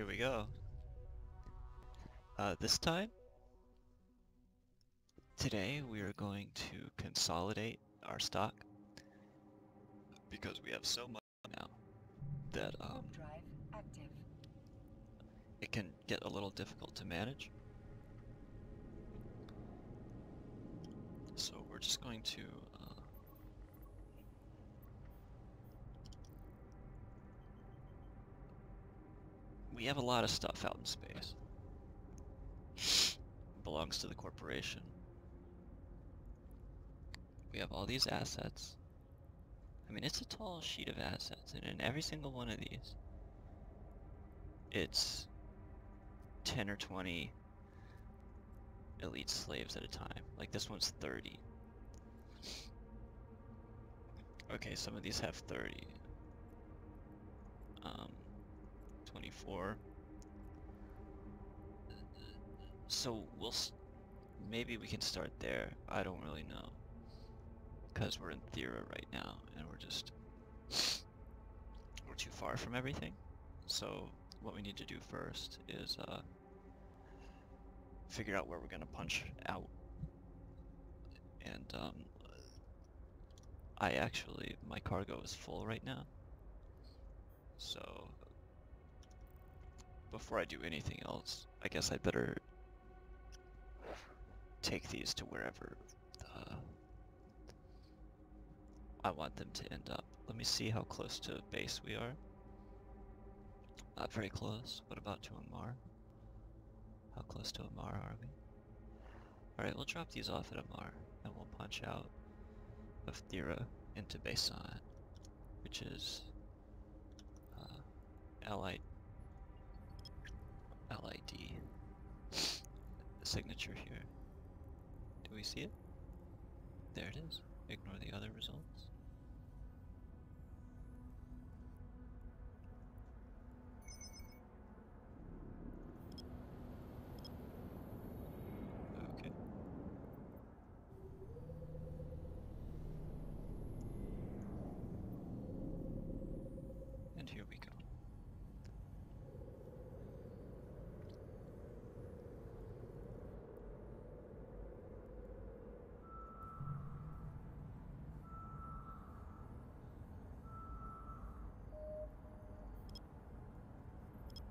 Here we go. Uh, this time, today we are going to consolidate our stock because we have so much now that um, drive active. it can get a little difficult to manage. So we're just going to uh, we have a lot of stuff out in space. Belongs to the corporation. We have all these assets. I mean, it's a tall sheet of assets, and in every single one of these, it's 10 or 20 elite slaves at a time. Like this one's 30. Okay, some of these have 30. Um, 24. So we'll maybe we can start there. I don't really know. Because we're in Thera right now, and we're just we're too far from everything. So what we need to do first is uh, figure out where we're gonna punch out. And um, I actually my cargo is full right now. So before I do anything else, I guess I'd better take these to wherever uh, I want them to end up. Let me see how close to base we are. Not very close. What about to Amarr? How close to Amarr are we? Alright, we'll drop these off at Amarr, and we'll punch out of Thera into Basan, which is uh, LI, LID signature here. Do we see it? There it is. Ignore the other results. Okay. And here we go.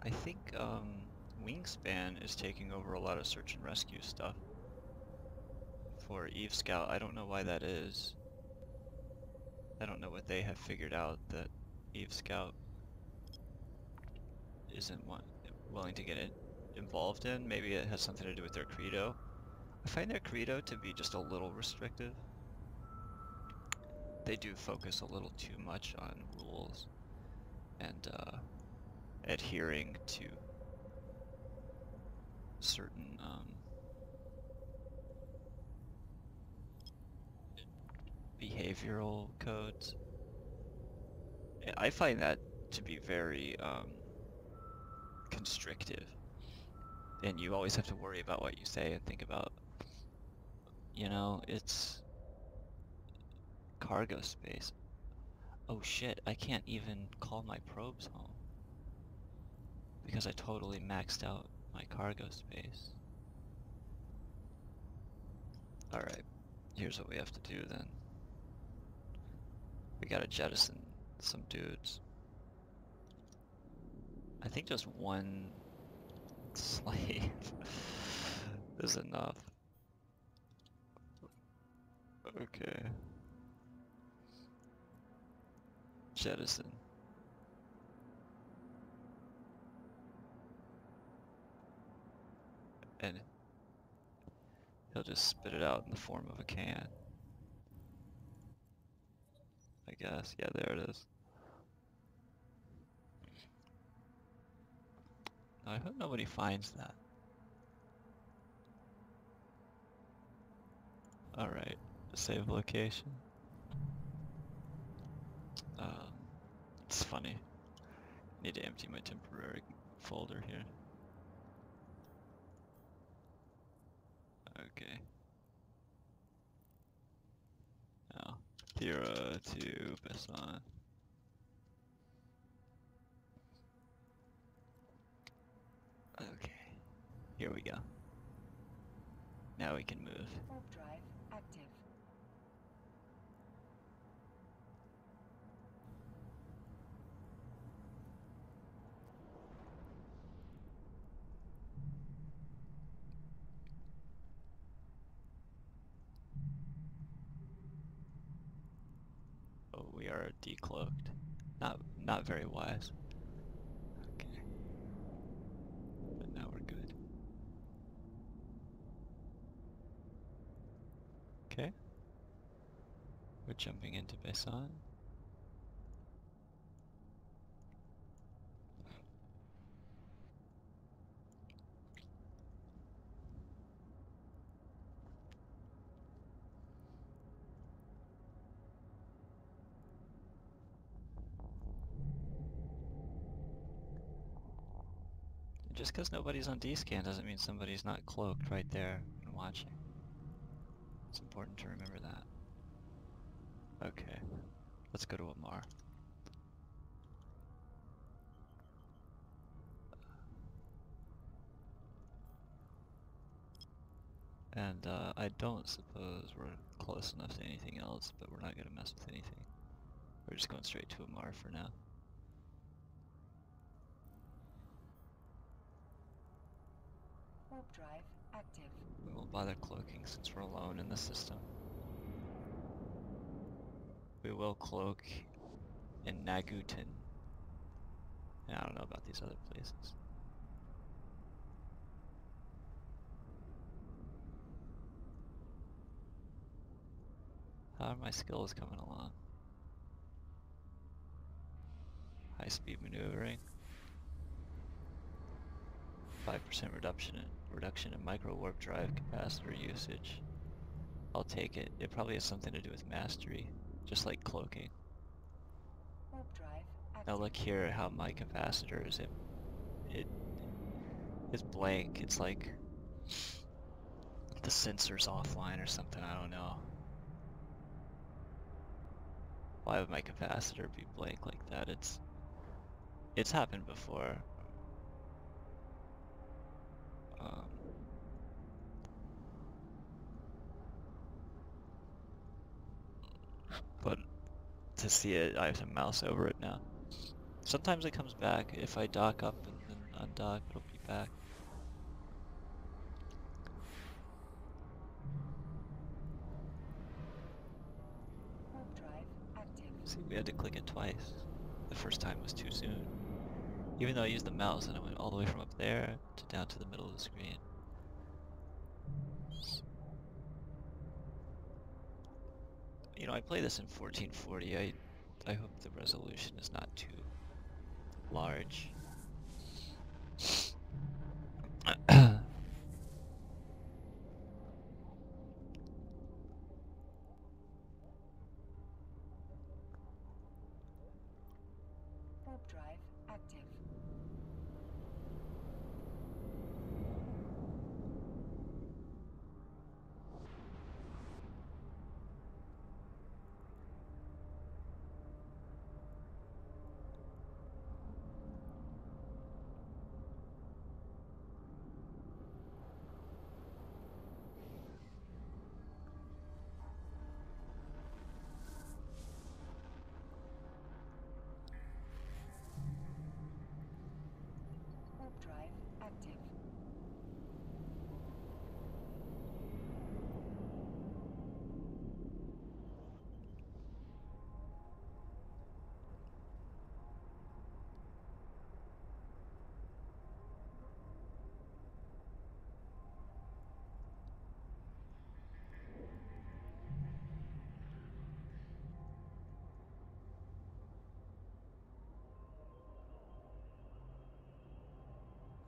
I think um, Wingspan is taking over a lot of search and rescue stuff for Eve Scout. I don't know why that is. I don't know what they have figured out that Eve Scout isn't willing to get involved in. Maybe it has something to do with their credo. I find their credo to be just a little restrictive. They do focus a little too much on rules and uh, adhering to certain um, behavioral codes. I find that to be very um, constrictive. And you always have to worry about what you say and think about, you know, it's cargo space. Oh shit, I can't even call my probes home. Because I totally maxed out my cargo space. Alright, here's what we have to do then. We gotta jettison some dudes. I think just one slave is enough. Okay. Jettison. And he'll just spit it out in the form of a can. I guess. Yeah, there it is. I hope nobody finds that. Alright, save location. Uh, it's funny. Need to empty my temporary folder here. Okay. Now, Thera to Besan. Okay. Here we go. Now we can move. Warp drive active. Oh, we are decloaked. Not not very wise. Okay. But now we're good. Okay. We're jumping into Besan. Just because nobody's on D-scan doesn't mean somebody's not cloaked right there and watching. It's important to remember that. Okay, let's go to Amarr. And uh, I don't suppose we're close enough to anything else, but we're not gonna mess with anything. We're just going straight to Amarr for now. Warp drive active. We won't bother cloaking since we're alone in the system. We will cloak in Nagutin. And I don't know about these other places. How are my skills coming along? High speed maneuvering. 5% reduction in, reduction in micro warp drive capacitor usage. I'll take it. It probably has something to do with mastery, just like cloaking. Warp drive. Now look here at how my capacitor is it it is blank. It's like the sensor's offline or something, I don't know. Why would my capacitor be blank like that? It's it's happened before. Um, but to see it, I have to mouse over it now. Sometimes it comes back. If I dock up and then undock, it'll be back. Warp drive active. See, we had to click it twice. The first time was too soon. Even though I used the mouse and it went all the way from up there to down to the middle of the screen. You know, I play this in 1440. I I hope the resolution is not too large. Warp drive active. Warp drive active.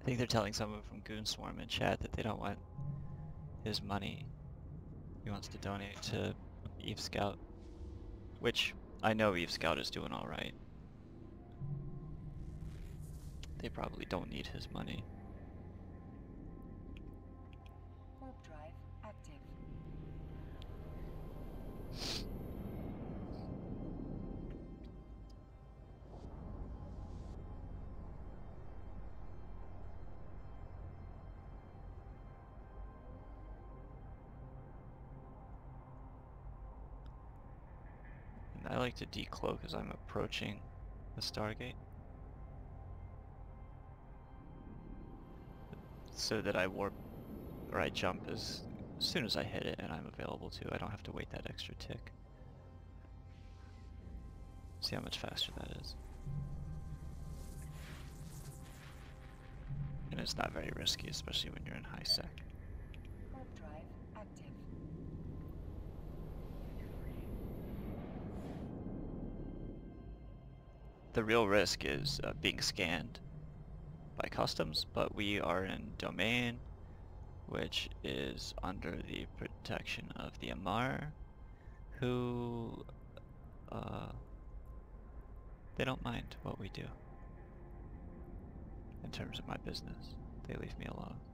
I think they're telling someone from Goonswarm in chat that they don't want his money. He wants to donate to Eve Scout. Which, I know Eve Scout is doing alright. They probably don't need his money. To decloak as I'm approaching the Stargate. So that I warp, or I jump as, soon as I hit it and I'm available to. I don't have to wait that extra tick. See how much faster that is. And it's not very risky, especially when you're in high sec. The real risk is uh, being scanned by customs, but we are in domain, which is under the protection of the Amarr, who, uh, they don't mind what we do. In terms of my business, they leave me alone.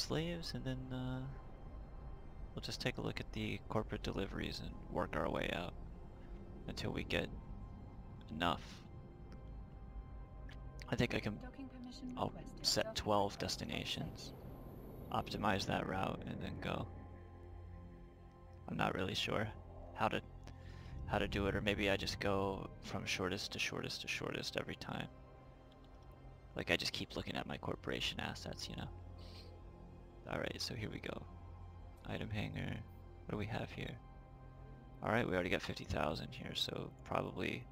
Slaves and then uh, we'll just take a look at the corporate deliveries and work our way out until we get enough. I think I can I'll set 12 destinations, optimize that route, and then go. I'm not really sure how to how to do it, or maybe I just go from shortest to shortest to shortest every time. Like I just keep looking at my corporation assets, you know. Alright, so here we go. Item hangar. What do we have here? Alright, we already got 50,000 here, so probably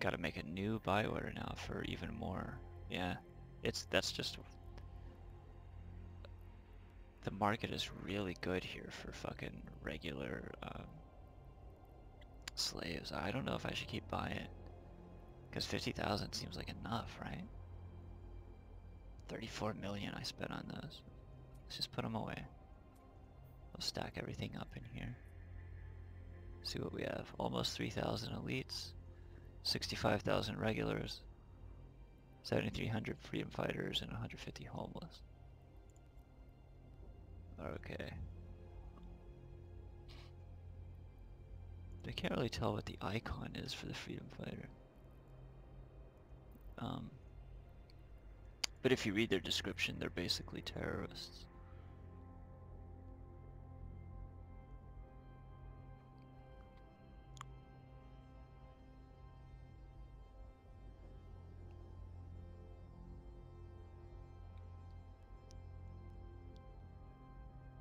gotta make a new buy order now for even more. Yeah, it's that's just the market is really good here for fucking regular um, slaves. I don't know if I should keep buying because 50,000 seems like enough, right? 34 million I spent on those. Let's just put them away. We'll stack everything up in here. See what we have. Almost 3,000 elites, 65,000 regulars, 7,300 freedom fighters, and 150 homeless. Okay. I can't really tell what the icon is for the freedom fighter. Um, but if you read their description, they're basically terrorists.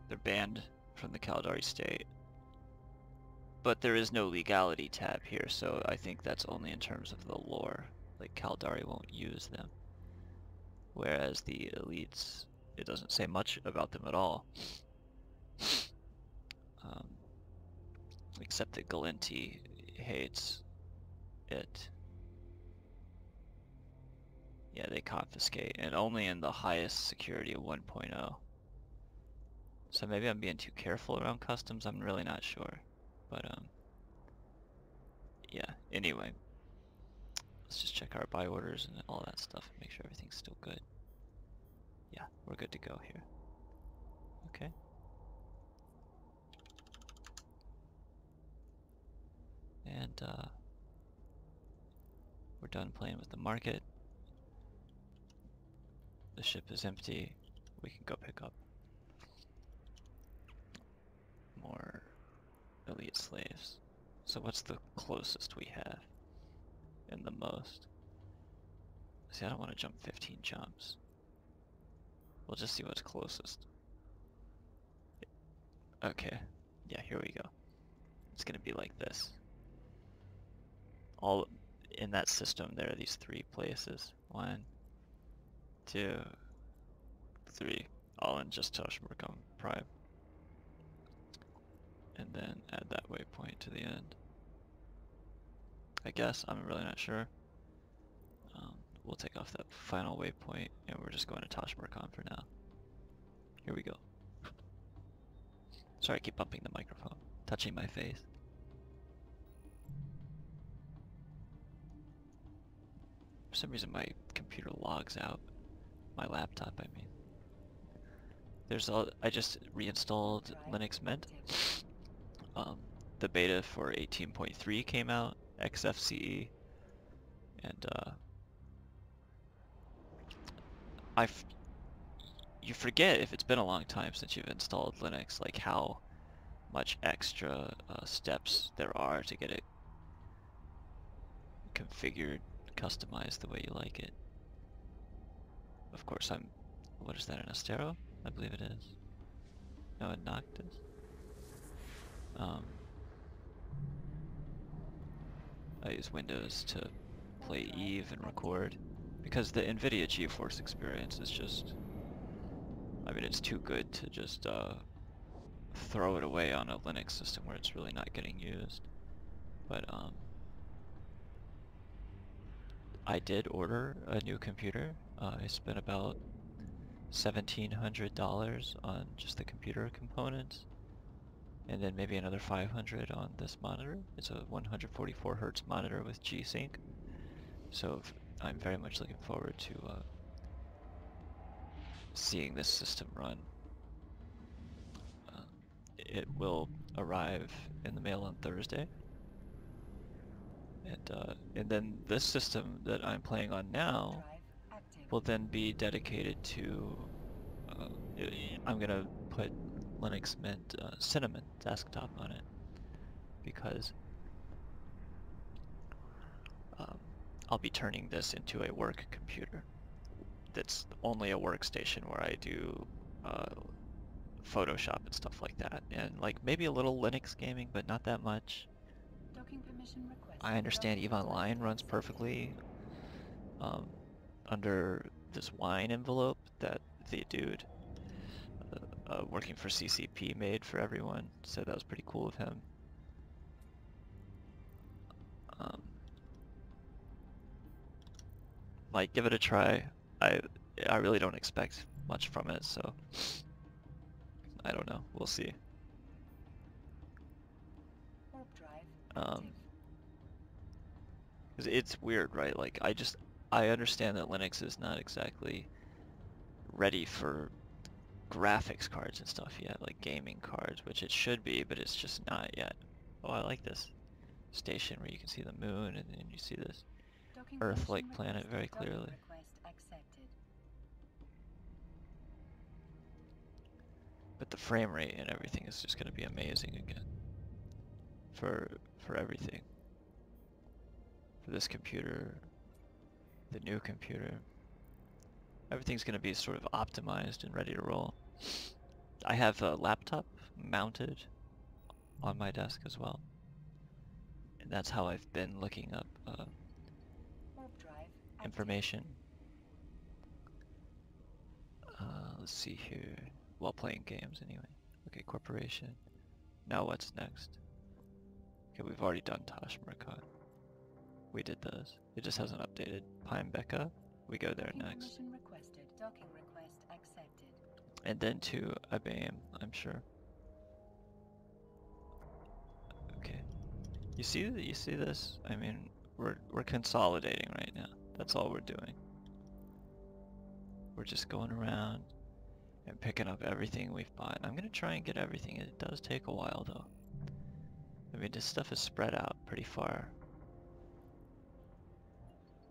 They're banned from the Caldari state. But there is no legality tab here, so I think that's only in terms of the lore. Like, Caldari won't use them. Whereas the elites, it doesn't say much about them at all. Um, except that Gallente hates it. Yeah, they confiscate, and only in the highest security of 1.0. So maybe I'm being too careful around customs, I'm really not sure. But, um, yeah, anyway. Let's just check our buy orders and all that stuff and make sure everything's still good. Yeah, we're good to go here. Okay. And, uh, we're done playing with the market. The ship is empty. We can go pick up more elite slaves. So what's the closest we have? And the most? See, I don't want to jump 15 jumps. We'll just see what's closest. Okay. Yeah, here we go. It's gonna be like this. All in that system, there are these three places. One, two, three. All in just Tash-Murkon Prime and then add that waypoint to the end. I guess, I'm really not sure. Um, we'll take off that final waypoint and we're just going to Tash-Murkon for now. Here we go. Sorry I keep bumping the microphone, touching my face. For some reason my computer logs out. My laptop, I mean. There's a, I just reinstalled Linux Mint. Um, the beta for 18.3 came out, XFCE, and uh, I, you forget if it's been a long time since you've installed Linux, like how much extra uh, steps there are to get it configured, customized the way you like it. Of course, I'm. What is that? An Astero? I believe it is. No, a Noctis. Um, I use Windows to play Eve and record because the NVIDIA GeForce experience is just. I mean, it's too good to just uh, throw it away on a Linux system where it's really not getting used. But um, I did order a new computer. Uh, I spent about $1,700 on just the computer components. And then maybe another 500 on this monitor. It's a 144 hertz monitor with G-Sync. So I'm very much looking forward to uh, seeing this system run. Uh, it will arrive in the mail on Thursday. And, uh, and then this system that I'm playing on now will then be dedicated to, uh, I'm gonna put Linux Mint uh, Cinnamon desktop on it because um, I'll be turning this into a work computer that's only a workstation where I do uh, Photoshop and stuff like that and like maybe a little Linux gaming but not that much. Docking permission requested. I understand EVE Online runs perfectly um, under this wine envelope that the dude uh, working for CCP made for everyone. So that was pretty cool of him. Um, like, give it a try. I I really don't expect much from it, so I don't know. We'll see. Um. 'Cause it's weird, right? Like, I just, I understand that Linux is not exactly ready for graphics cards and stuff yet, like gaming cards, which it should be, but it's just not yet. Oh, I like this station where you can see the moon and then you see this. Earth-like planet very clearly. But the frame rate and everything is just going to be amazing again. For, for everything. For this computer, the new computer. Everything's going to be sort of optimized and ready to roll. I have a laptop mounted on my desk as well. And that's how I've been looking up uh, Warp drive active. information. Uh, let's see here. While playing games, anyway. Okay, corporation. Now what's next? Okay, we've already done Tash-Murkon. We did those. It just hasn't updated. Pinebecca. We go there next. Docking request accepted. And then to Abam, I'm sure. Okay. You see you see this? I mean, we're we're consolidating right now. That's all we're doing. We're just going around and picking up everything we've bought. I'm gonna try and get everything. It does take a while though. I mean, this stuff is spread out pretty far.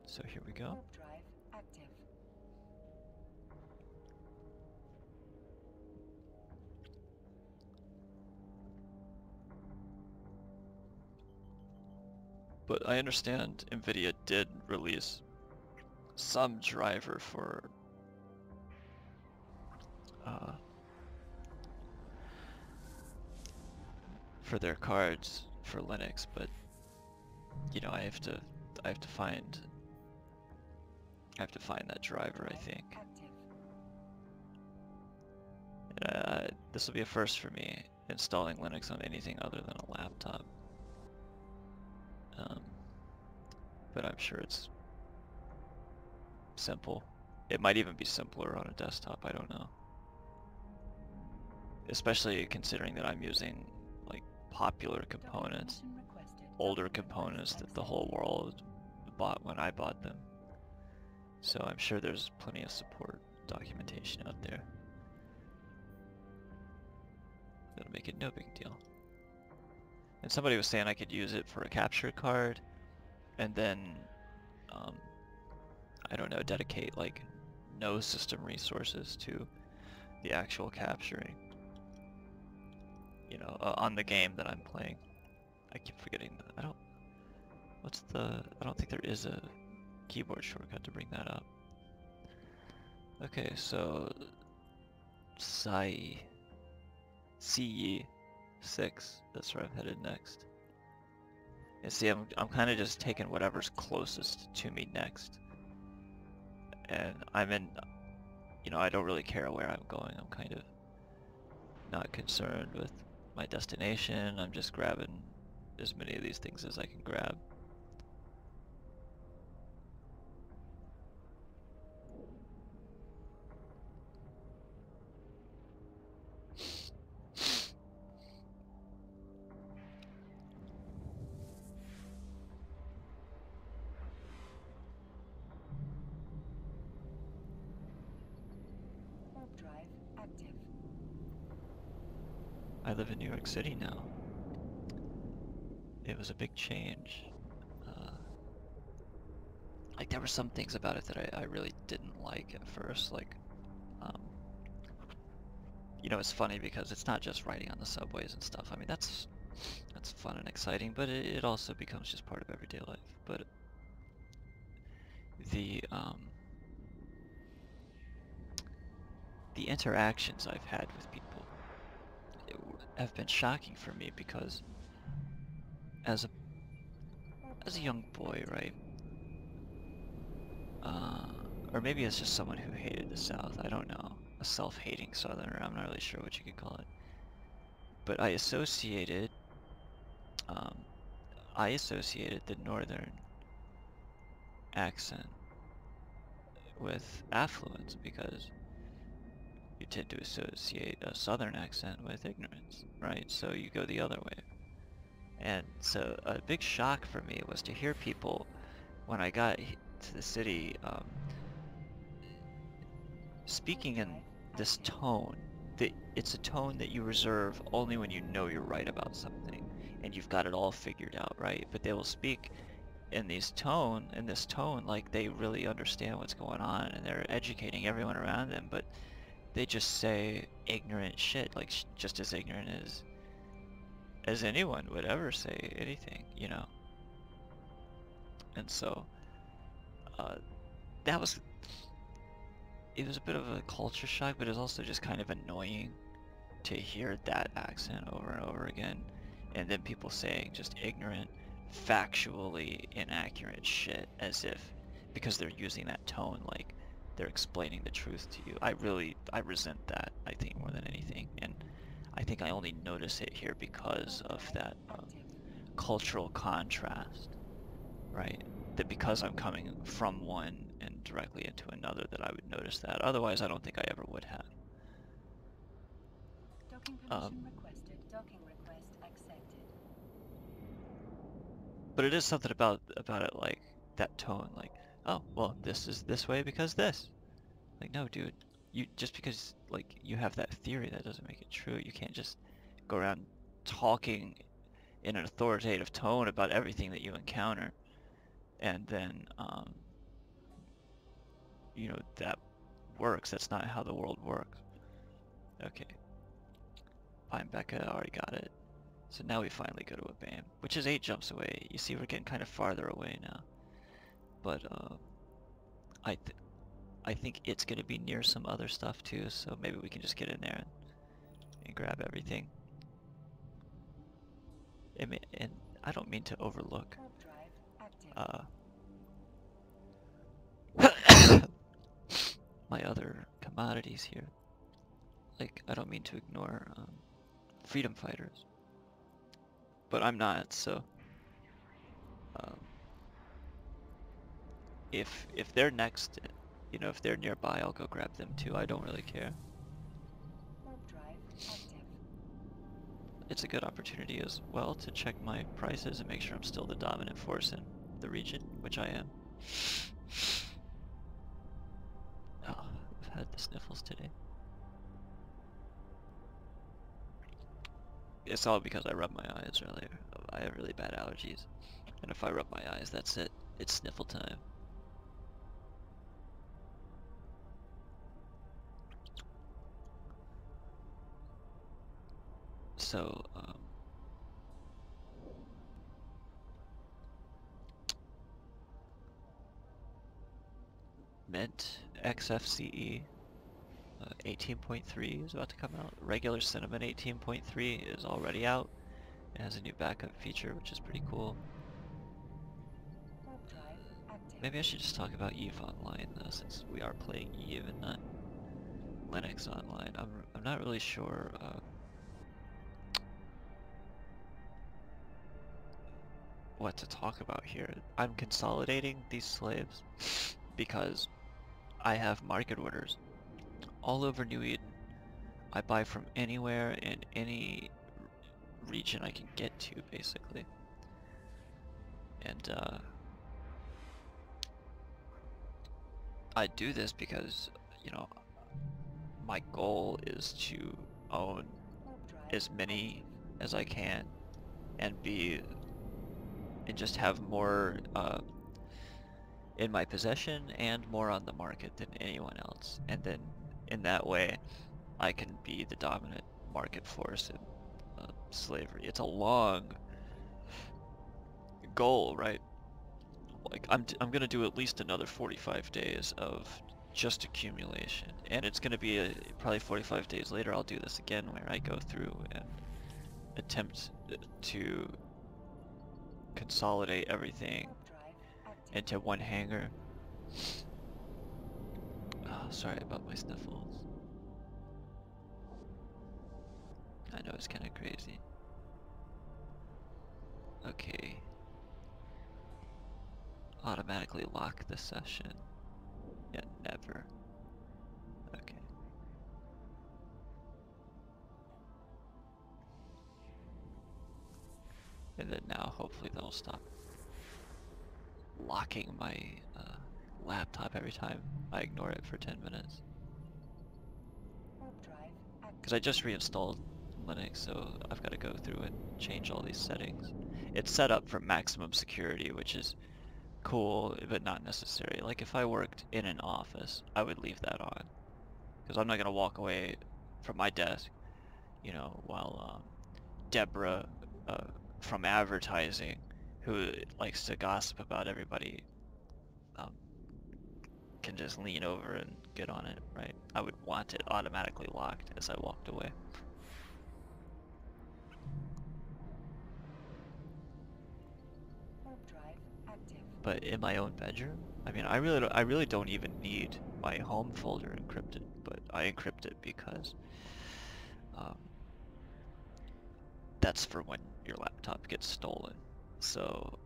So here we go. But I understand Nvidia did release some driver for uh, for their cards for Linux, but you know I have to I have to find I have to find that driver I think. Uh, this will be a first for me installing Linux on anything other than a laptop. Um, but I'm sure it's simple. It might even be simpler on a desktop, I don't know. Especially considering that I'm using like popular components, older components that the whole world bought when I bought them. So I'm sure there's plenty of support documentation out there. That'll make it no big deal. And somebody was saying I could use it for a capture card, and then, um, I don't know, dedicate like no system resources to the actual capturing. You know, uh, on the game that I'm playing. I keep forgetting that. I don't. What's the? I don't think there is a keyboard shortcut to bring that up. Okay, so Sai CE six. That's where I'm headed next. And see, I'm I'm kind of just taking whatever's closest to me next. And I'm in, you know, I don't really care where I'm going. I'm kind of not concerned with my destination. I'm just grabbing as many of these things as I can grab. City now. It was a big change. Uh, like there were some things about it that I, I really didn't like at first. Like, um, you know, it's funny because it's not just riding on the subways and stuff. I mean, that's that's fun and exciting, but it, it also becomes just part of everyday life. But the um, the interactions I've had with people have been shocking for me because as a as a young boy, right? Uh, or maybe it's just someone who hated the South. I don't know. A self-hating Southerner. I'm not really sure what you could call it. But I associated, um, I associated the Northern accent with affluence because you tend to associate a Southern accent with ignorance, right? So you go the other way. And so a big shock for me was to hear people, when I got to the city, um, speaking in this tone. That it's a tone that you reserve only when you know you're right about something, and you've got it all figured out, right? But they will speak in these tone, in this tone, like they really understand what's going on, and they're educating everyone around them. But they just say ignorant shit, like just as ignorant as as anyone would ever say anything, you know. And so, uh, that was, it was a bit of a culture shock, but it was also just kind of annoying to hear that accent over and over again. And then people saying just ignorant, factually inaccurate shit as if, because they're using that tone, like they're explaining the truth to you. I really, I resent that, I think, more than anything. And I think I only notice it here because of that um, cultural contrast, right? That because I'm coming from one and directly into another, that I would notice that. Otherwise, I don't think I ever would have. Docking permission Um, requested. Docking request accepted. But it is something about about it, like that tone, like, oh, well, this is this way because this. Like, no, dude, you just because like you have that theory, that doesn't make it true. You can't just go around talking in an authoritative tone about everything that you encounter, and then, um, you know, that works. That's not how the world works. Okay. Fine, Becca, already got it. So now we finally go to a BAM, which is eight jumps away. You see, we're getting kind of farther away now. But uh, I, th I think it's gonna be near some other stuff too. So maybe we can just get in there and, and grab everything. I mean, and I don't mean to overlook Warp drive active. uh, my other commodities here. Like, I don't mean to ignore um, freedom fighters, but I'm not. So, um, if if they're next, you know, if they're nearby, I'll go grab them too. I don't really care. Warp drive active. It's a good opportunity as well to check my prices and make sure I'm still the dominant force in the region, which I am. Oh, I've had the sniffles today. It's all because I rubbed my eyes earlier. I have really bad allergies. And if I rub my eyes, that's it. It's sniffle time. So, um, Mint XFCE uh, 18.3 is about to come out. Regular Cinnamon 18.3 is already out. It has a new backup feature, which is pretty cool. Maybe I should just talk about Eve Online though, since we are playing Eve and not Linux Online. I'm I'm not really sure. Uh, what to talk about here. I'm consolidating these slaves because I have market orders all over New Eden. I buy from anywhere in any region I can get to, basically. And, uh, I do this because, you know, my goal is to own as many as I can and be and just have more uh, in my possession and more on the market than anyone else. And then in that way I can be the dominant market force in uh, slavery. It's a long goal right? Like I'm, I'm gonna do at least another 45 days of just accumulation. And it's gonna be a, probably 45 days later I'll do this again where I go through and attempt uh, to consolidate everything into one hangar. Oh, ah, sorry about my sniffles. I know it's kind of crazy. Okay. Automatically lock the session. Yeah, never. And then now hopefully they'll stop locking my uh, laptop every time I ignore it for 10 minutes. Because I just reinstalled Linux, so I've got to go through and change all these settings. It's set up for maximum security, which is cool, but not necessary. Like if I worked in an office, I would leave that on. Because I'm not going to walk away from my desk, you know, while um, Deborah uh, from advertising, who likes to gossip about everybody, um, can just lean over and get on it, right? I would want it automatically locked as I walked away. Warp drive active. But in my own bedroom, I mean, I really, don't, I really don't even need my home folder encrypted, but I encrypt it because um, that's for when your laptop gets stolen. So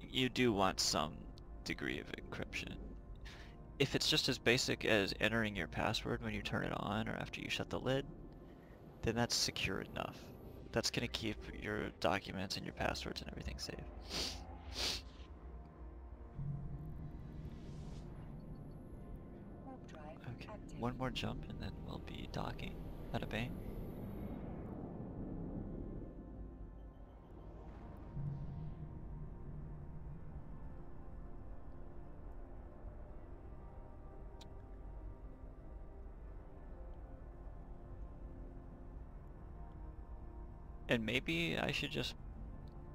you do want some degree of encryption. If it's just as basic as entering your password when you turn it on or after you shut the lid, then that's secure enough. That's going to keep your documents and your passwords and everything safe. Okay, one more jump and then we'll be docking at a bank. And maybe I should just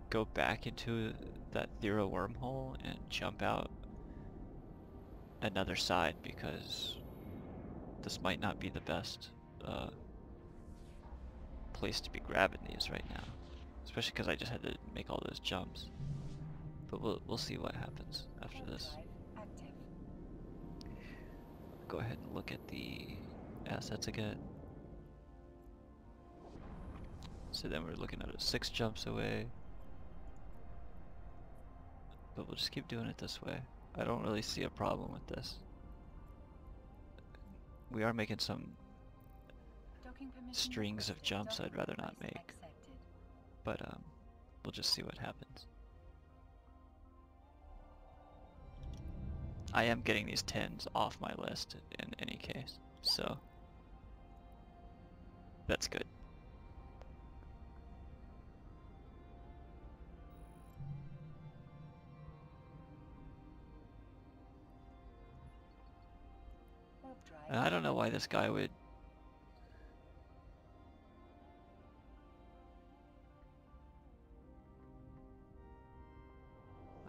go back into that zero wormhole and jump out another side because this might not be the best uh, place to be grabbing these right now. Especially because I just had to make all those jumps. But we'll, we'll see what happens after this. Go ahead and look at the assets again. So then we're looking at it six jumps away. But we'll just keep doing it this way. I don't really see a problem with this. We are making some strings of jumps I'd rather not make. Accepted. but um, we'll just see what happens. I am getting these 10s off my list in any case, so that's good. And I don't know why this guy would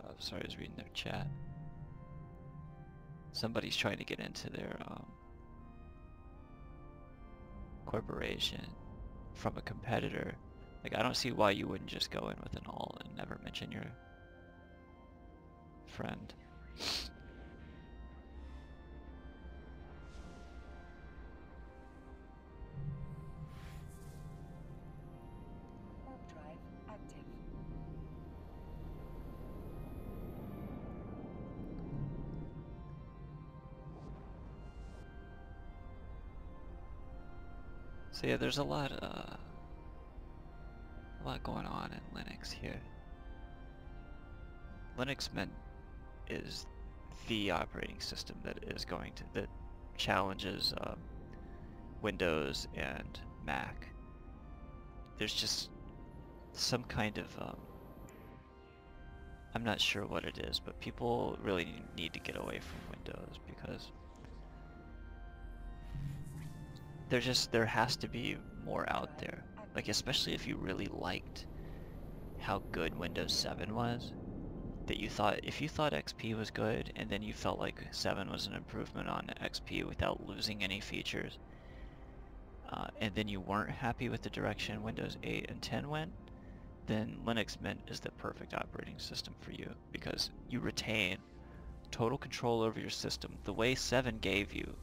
Oh, sorry, I was reading their chat. Somebody's trying to get into their um, corporation from a competitor. Like, I don't see why you wouldn't just go in with an alt and never mention your friend. So yeah, there's a lot, uh, a lot going on in Linux here. Linux Mint is the operating system that is going to that challenges um, Windows and Mac. There's just some kind of um, I'm not sure what it is, but people really need to get away from Windows because there just there has to be more out there. Like especially if you really liked how good Windows 7 was, that you thought if you thought XP was good and then you felt like 7 was an improvement on XP without losing any features, uh, and then you weren't happy with the direction Windows 8 and 10 went, then Linux Mint is the perfect operating system for you because you retain total control over your system the way 7 gave you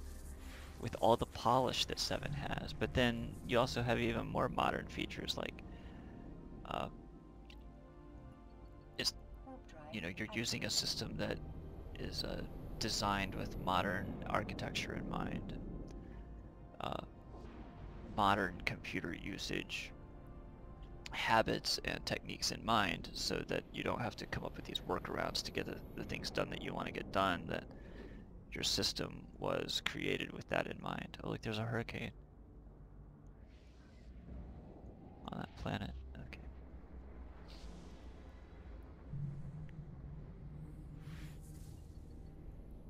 with all the polish that 7 has. But then you also have even more modern features like uh, it's you know you're using a system that is uh, designed with modern architecture in mind, uh, modern computer usage habits and techniques in mind so that you don't have to come up with these workarounds to get the, the things done that you want to get done that your system was created with that in mind. Oh look, there's a hurricane on that planet. Okay.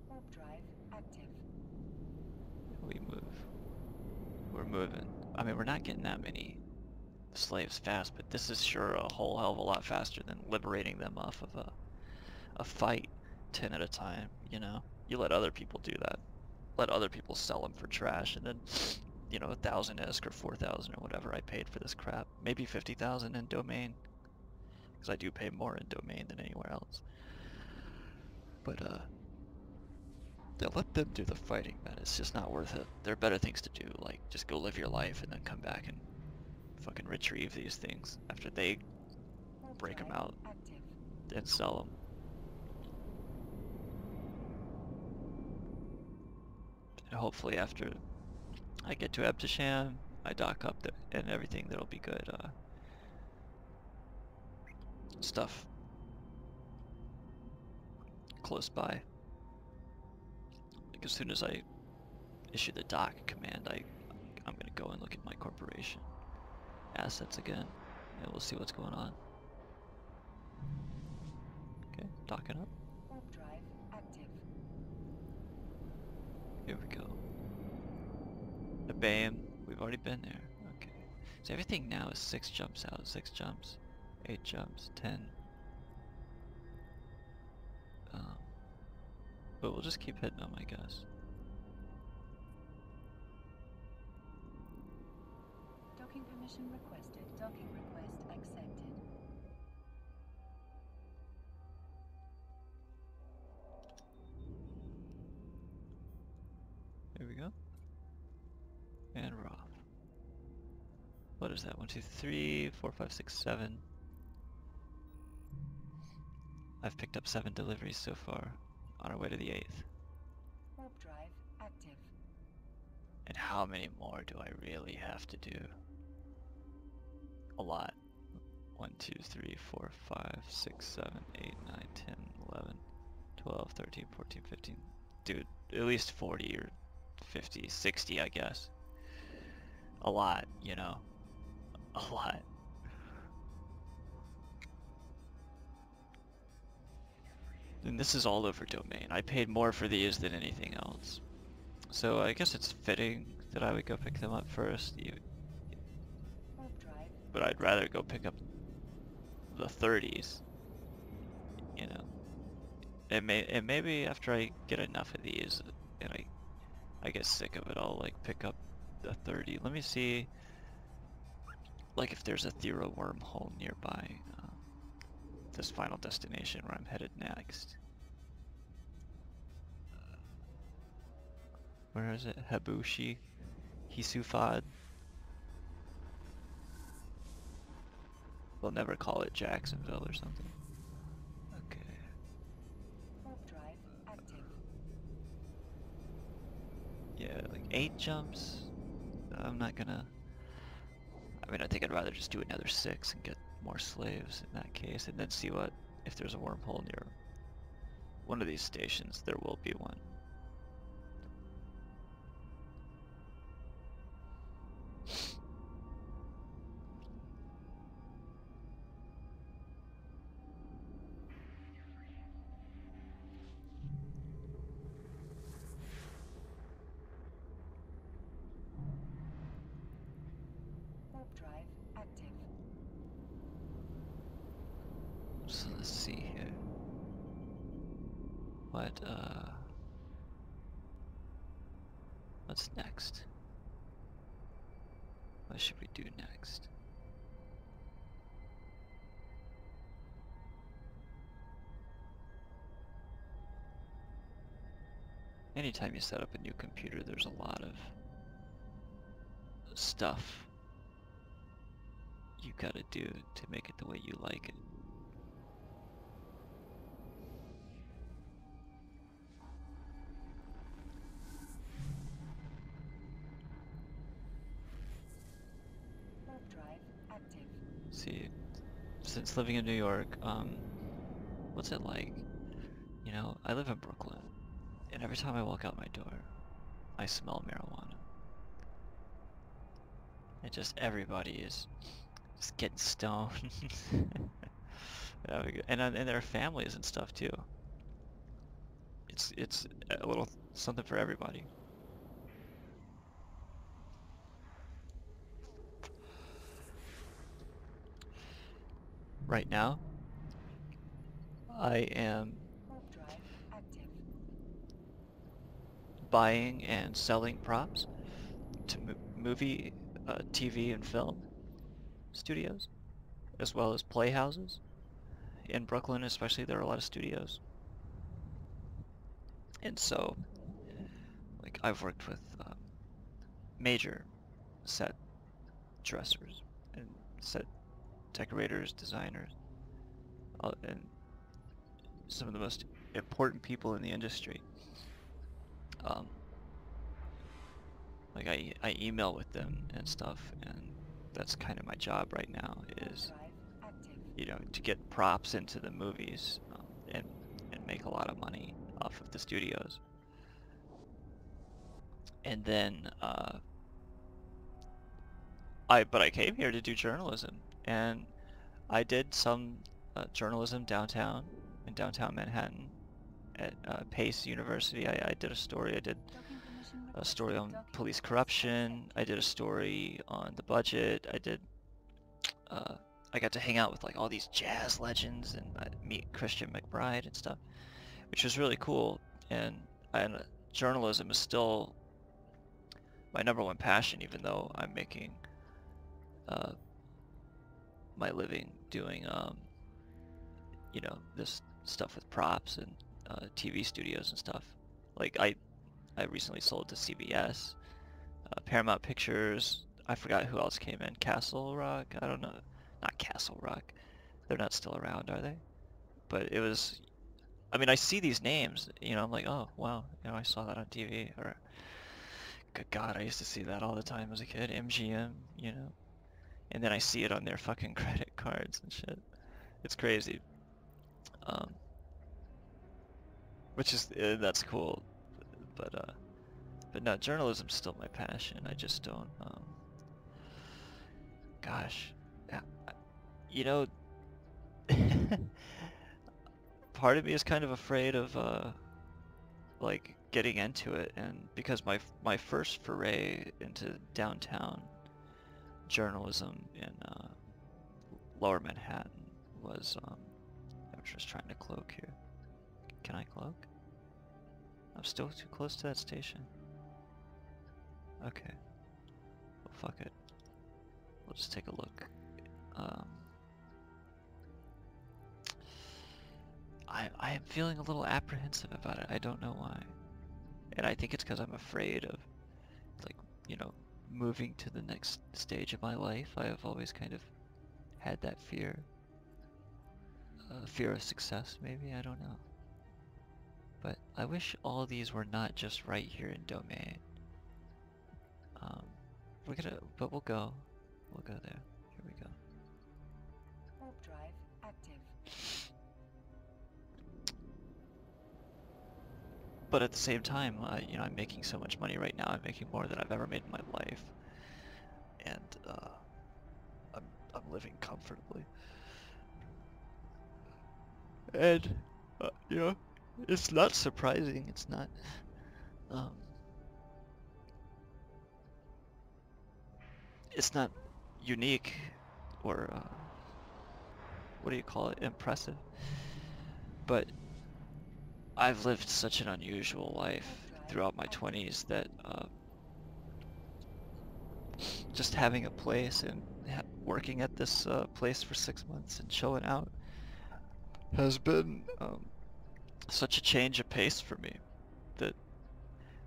Warp drive active. We move. We're moving. I mean, we're not getting that many slaves fast, but this is sure a whole hell of a lot faster than liberating them off of a, a fight 10 at a time, you know? You let other people do that. Let other people sell them for trash, and then, you know, a thousand ISK or 4,000 or whatever I paid for this crap. Maybe 50,000 in domain. Because I do pay more in domain than anywhere else. But, uh, let them do the fighting, man. It's just not worth it. There are better things to do, like just go live your life and then come back and fucking retrieve these things after they break them out. And sell them. Hopefully after I get to Ebtesham, I dock up the, and everything, there'll be good uh, stuff close by. Like as soon as I issue the dock command, I I'm gonna go and look at my corporation assets again, and we'll see what's going on. Okay, docking up. Here we go. The BAM, we've already been there. Okay. So everything now is six jumps out, six jumps, eight jumps, ten. Um, but we'll just keep hitting them, I guess. Docking permission requested. Docking request accepted. What is that? One, two, three, four, five, six, seven. I've picked up seven deliveries so far on our way to the eighth. Warp drive active. And how many more do I really have to do? A lot. One, two, three, four, five, six, seven, eight, nine, ten, eleven, 12, 13, 14, 15. Dude, at least 40 or 50, 60, I guess. A lot, you know. A lot. And this is all over domain. I paid more for these than anything else. So I guess it's fitting that I would go pick them up first. But I'd rather go pick up the 30s. You know. It may and maybe after I get enough of these and I I get sick of it, I'll like pick up the 30. Let me see like if there's a Thera wormhole nearby uh, this final destination where I'm headed next. Where is it? Habushi? Hisufad? We'll never call it Jacksonville or something. Okay. Drive active. Yeah, like eight jumps. I'm not gonna. I mean, I think I'd rather just do another six and get more slaves in that case, and then see what if there's a wormhole near one of these stations. There will be one. Anytime you set up a new computer, there's a lot of stuff you gotta do to make it the way you like it. Drive active. See, since living in New York, um, what's it like? You know, I live in Brooklyn, and every time I walk out my door, I smell marijuana. And just everybody is just getting stoned. And uh, and their families and stuff too. It's it's a little something for everybody. Right now, I am Warp drive active. Buying and selling props to mo- movie, uh, TV, and film studios, as well as playhouses. In Brooklyn, especially, there are a lot of studios. And so, like, I've worked with um, major set dressers and set decorators, designers, uh, and some of the most important people in the industry. Um, like I, I email with them and stuff, and that's kind of my job right now is, you know, to get props into the movies um, and and make a lot of money off of the studios. And then uh, I but I came here to do journalism, and I did some uh, journalism downtown in downtown Manhattan at uh, Pace University. I, I did a story. I did a story on police corruption. I did a story on the budget. I did. Uh, I got to hang out with like all these jazz legends and uh, meet Christian McBride and stuff, which was really cool. And, and uh, journalism is still my number one passion, even though I'm making uh, my living doing, um, you know, this stuff with props and uh, TV studios and stuff. Like I, I recently sold to CBS, uh, Paramount Pictures. I forgot who else came in. Castle Rock. I don't know. Not Castle Rock. They're not still around, are they? But it was. I mean, I see these names. You know, I'm like, oh wow. You know, I saw that on TV. Or, good God, I used to see that all the time as a kid. MGM. You know, and then I see it on their fucking credit cards and shit. It's crazy. Um, which is uh, that's cool, but uh, but no, journalism's still my passion. I just don't. Um, gosh, you know, part of me is kind of afraid of uh, like getting into it, and because my my first foray into downtown journalism in uh, Lower Manhattan was um, I'm just trying to cloak here. Can I cloak? I'm still too close to that station. Okay. Well, fuck it. We'll just take a look. Um, I I am feeling a little apprehensive about it. I don't know why, and I think it's because I'm afraid of, like, you know, moving to the next stage of my life. I have always kind of had that fear. Uh, fear of success, maybe I don't know. But I wish all these were not just right here in domain. Um, we're gonna, but we'll go. We'll go there. Here we go. Warp drive active. But at the same time, uh, you know, I'm making so much money right now. I'm making more than I've ever made in my life, and uh, I'm I'm living comfortably. And uh, you know, it's not surprising. It's not. Um, it's not unique or uh, what do you call it? Impressive. But I've lived such an unusual life throughout my 20s that uh, just having a place and working at this uh, place for six months and chilling out has been um, such a change of pace for me that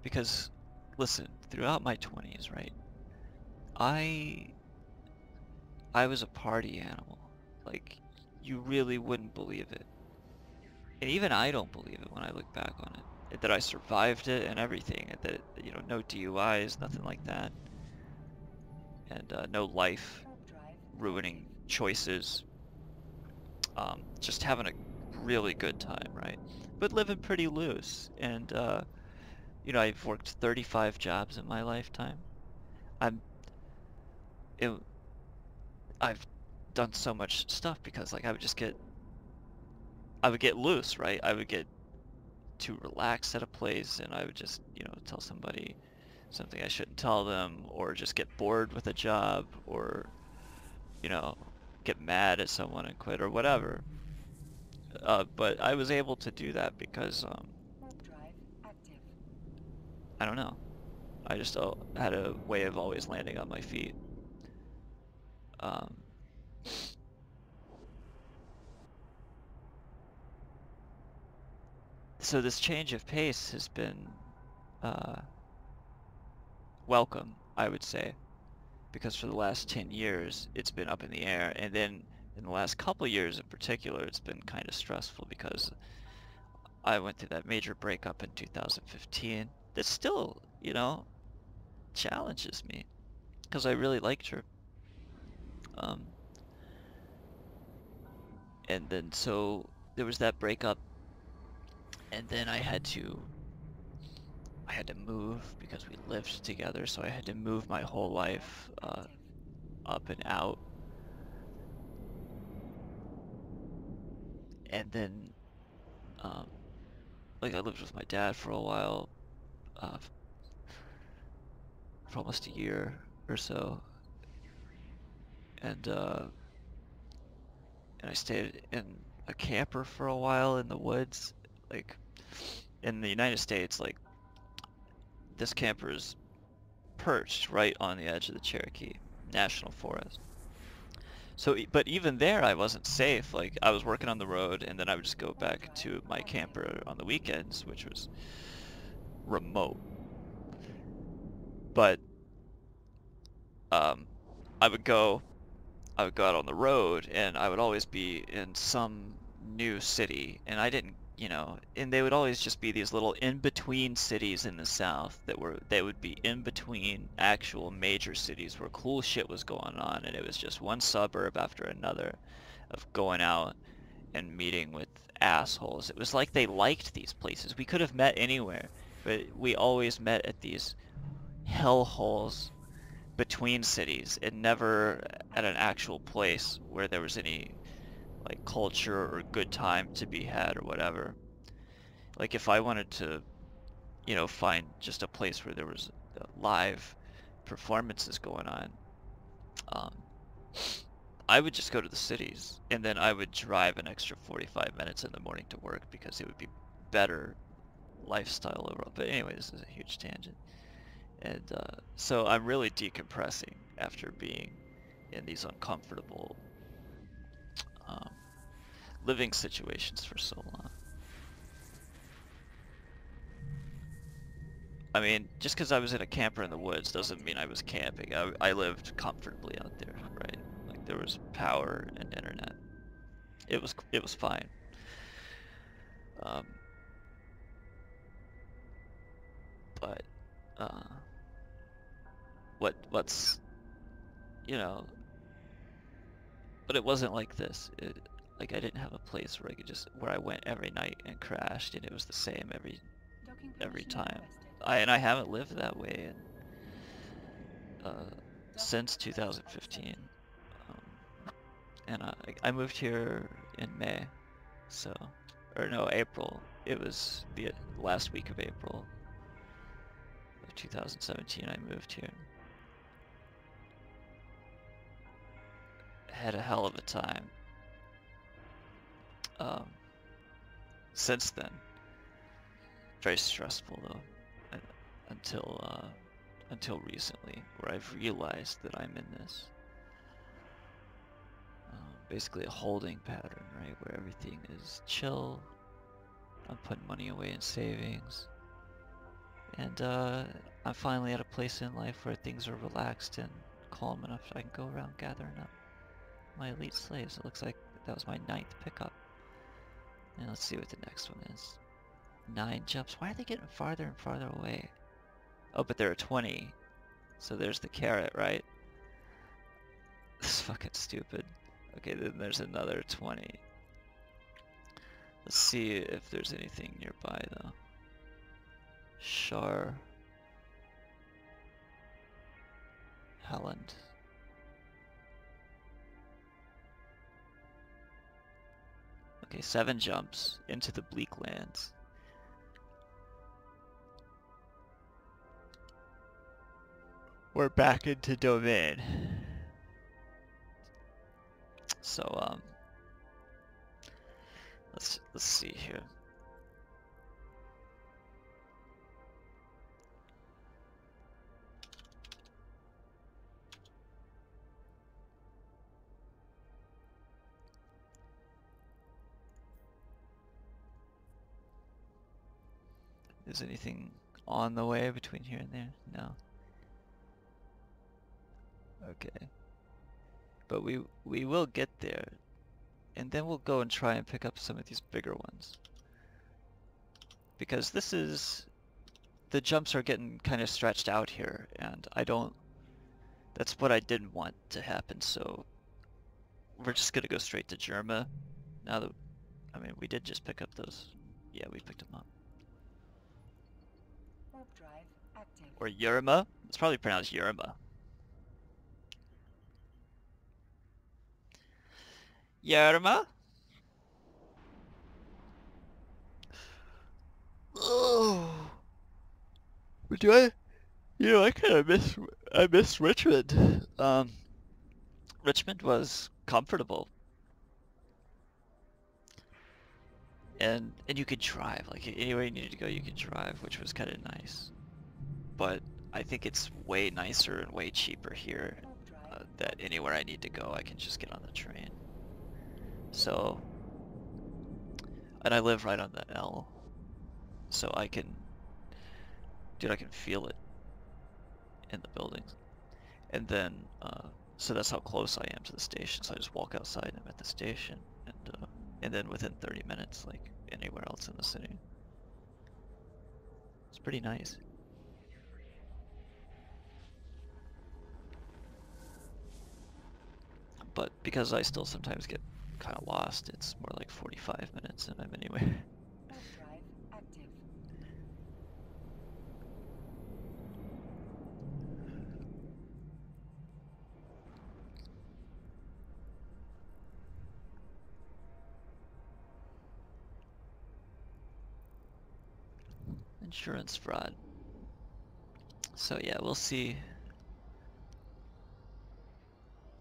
because listen throughout my 20s right I I was a party animal like you really wouldn't believe it and even I don't believe it when I look back on it. That I survived it and everything. That you know, no DUIs, nothing like that, and uh, no life ruining choices. Um, just having a really good time, right? But living pretty loose. And uh, you know, I've worked 35 jobs in my lifetime. I'm. It, I've done so much stuff because like I would just get I would get loose, right? I would get too relaxed at a place and I would just, you know, tell somebody something I shouldn't tell them or just get bored with a job or, you know, get mad at someone and quit or whatever. Uh, but I was able to do that because, um. I don't know. I just uh, had a way of always landing on my feet. Um, so this change of pace has been uh, welcome, I would say, because for the last 10 years it's been up in the air, and then in the last couple years in particular it's been kind of stressful because I went through that major breakup in 2015 that still, you know, challenges me because I really liked her. Um, and then so there was that breakup and then I had to I had to move because we lived together so I had to move my whole life uh, up and out and then um, like I lived with my dad for a while uh, for almost a year or so. And uh, and I stayed in a camper for a while in the woods like in the United States like this camper is perched right on the edge of the Cherokee National Forest so but even there I wasn't safe like I was working on the road and then I would just go back to my camper on the weekends which was remote. But um I would go I would go out on the road and I would always be in some new city and I didn't you know and they would always just be these little in between cities in the south that were they would be in between actual major cities where cool shit was going on and it was just one suburb after another of going out and meeting with assholes. It was like they liked these places. We could have met anywhere, but we always met at these hellholes between cities and never at an actual place where there was any like culture or good time to be had or whatever. Like if I wanted to, you know, find just a place where there was uh, live performances going on, um, I would just go to the cities and then I would drive an extra 45 minutes in the morning to work because it would be better lifestyle overall. But anyway, this is a huge tangent. And uh, so I'm really decompressing after being in these uncomfortable um, living situations for so long. I mean, just because I was in a camper in the woods doesn't mean I was camping. I, I lived comfortably out there, right? Like there was power and internet. It was it was fine. Um, but uh, what what's you know, but it wasn't like this. It, like I didn't have a place where I could just where I went every night and crashed, and it was the same every every time. I and I haven't lived that way in, uh, since 2015. Um, and I, I moved here in May, so or no April. It was the last week of April of 2017. I moved here. Had a hell of a time. Um, since then, very stressful though un- until uh, until recently, where I've realized that I'm in this uh, basically a holding pattern, right, where everything is chill. I'm putting money away in savings, and uh, I'm finally at a place in life where things are relaxed and calm enough I can go around gathering up my elite slaves. It looks like that was my ninth pickup. And let's see what the next one is. Nine jumps. Why are they getting farther and farther away? Oh, but there are 20. So there's the carrot, right? This is fucking stupid. Okay, then there's another 20. Let's see if there's anything nearby, though. Shar. Helland. Okay, seven jumps into the bleak lands. We're back into domain. So um let's let's see here. Is anything on the way between here and there? No. Okay. But we we will get there. And then we'll go and try and pick up some of these bigger ones. Because this is the jumps are getting kind of stretched out here and I don't that's what I didn't want to happen, so we're just gonna go straight to Germa. Now that I mean we did just pick up those yeah, we picked them up. Warp drive active. Or Yerma? It's probably pronounced Yerma. Yerma? Oh. But do I? You know, I kind of miss. I miss Richmond. Um, Richmond was comfortable, and and you could drive. Like anywhere you needed to go, you could drive, which was kind of nice. But I think it's way nicer and way cheaper here. Uh, that anywhere I need to go, I can just get on the train. So, and I live right on the L, so I can, dude, I can feel it in the buildings. And then, uh, so that's how close I am to the station. So I just walk outside and I'm at the station, and uh, and then within 30 minutes, like anywhere else in the city. It's pretty nice. But because I still sometimes get kind of lost. It's more like 45 minutes and I'm anywhere. Warp drive active. Insurance fraud. So yeah, we'll see.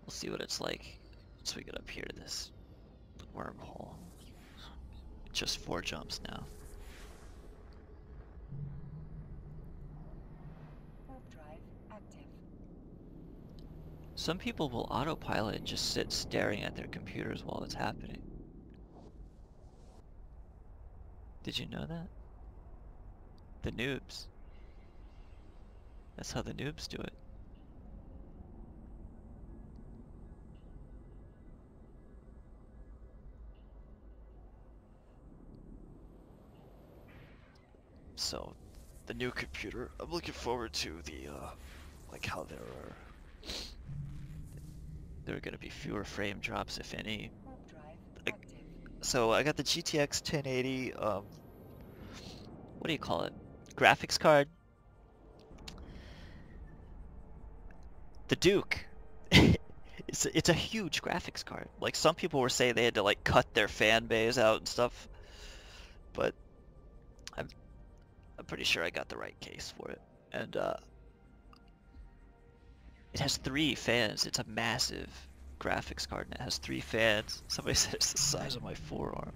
We'll see what it's like once we get up here to this wormhole. Just four jumps now. Drive active. Some people will autopilot and just sit staring at their computers while it's happening. Did you know that? The noobs. That's how the noobs do it. So, the new computer, I'm looking forward to the, uh, like how there are, there are gonna be fewer frame drops, if any. So I got the GTX 1080, um, what do you call it? Graphics card. The Duke. it's a, it's a huge graphics card. Like some people were saying they had to like cut their fan bays out and stuff, but I'm I'm pretty sure I got the right case for it. And uh, it has three fans. It's a massive graphics card and it has three fans. Somebody said it's the size of my forearm.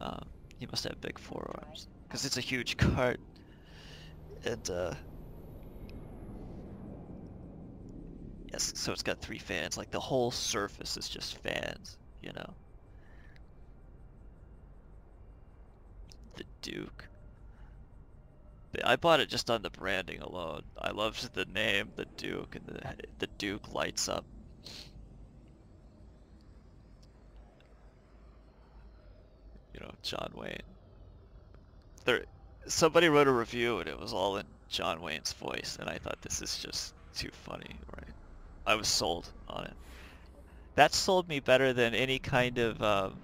Um, you must have big forearms because it's a huge cart. And uh, yes, so it's got three fans. Like the whole surface is just fans, you know. The Duke. I bought it just on the branding alone. I loved the name, the Duke, and the the Duke lights up. You know, John Wayne. There, somebody wrote a review and it was all in John Wayne's voice, and I thought this is just too funny, right? I was sold on it. That sold me better than any kind of um,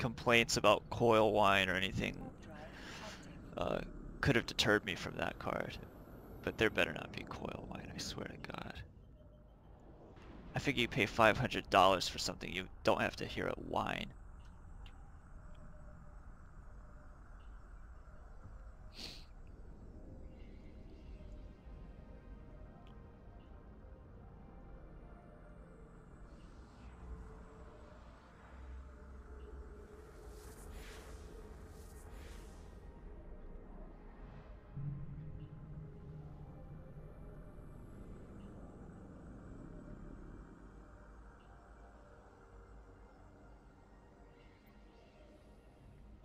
complaints about coil whine or anything uh, could have deterred me from that card. But there better not be coil whine, I swear to God. I figure you pay $500 for something you don't have to hear it whine.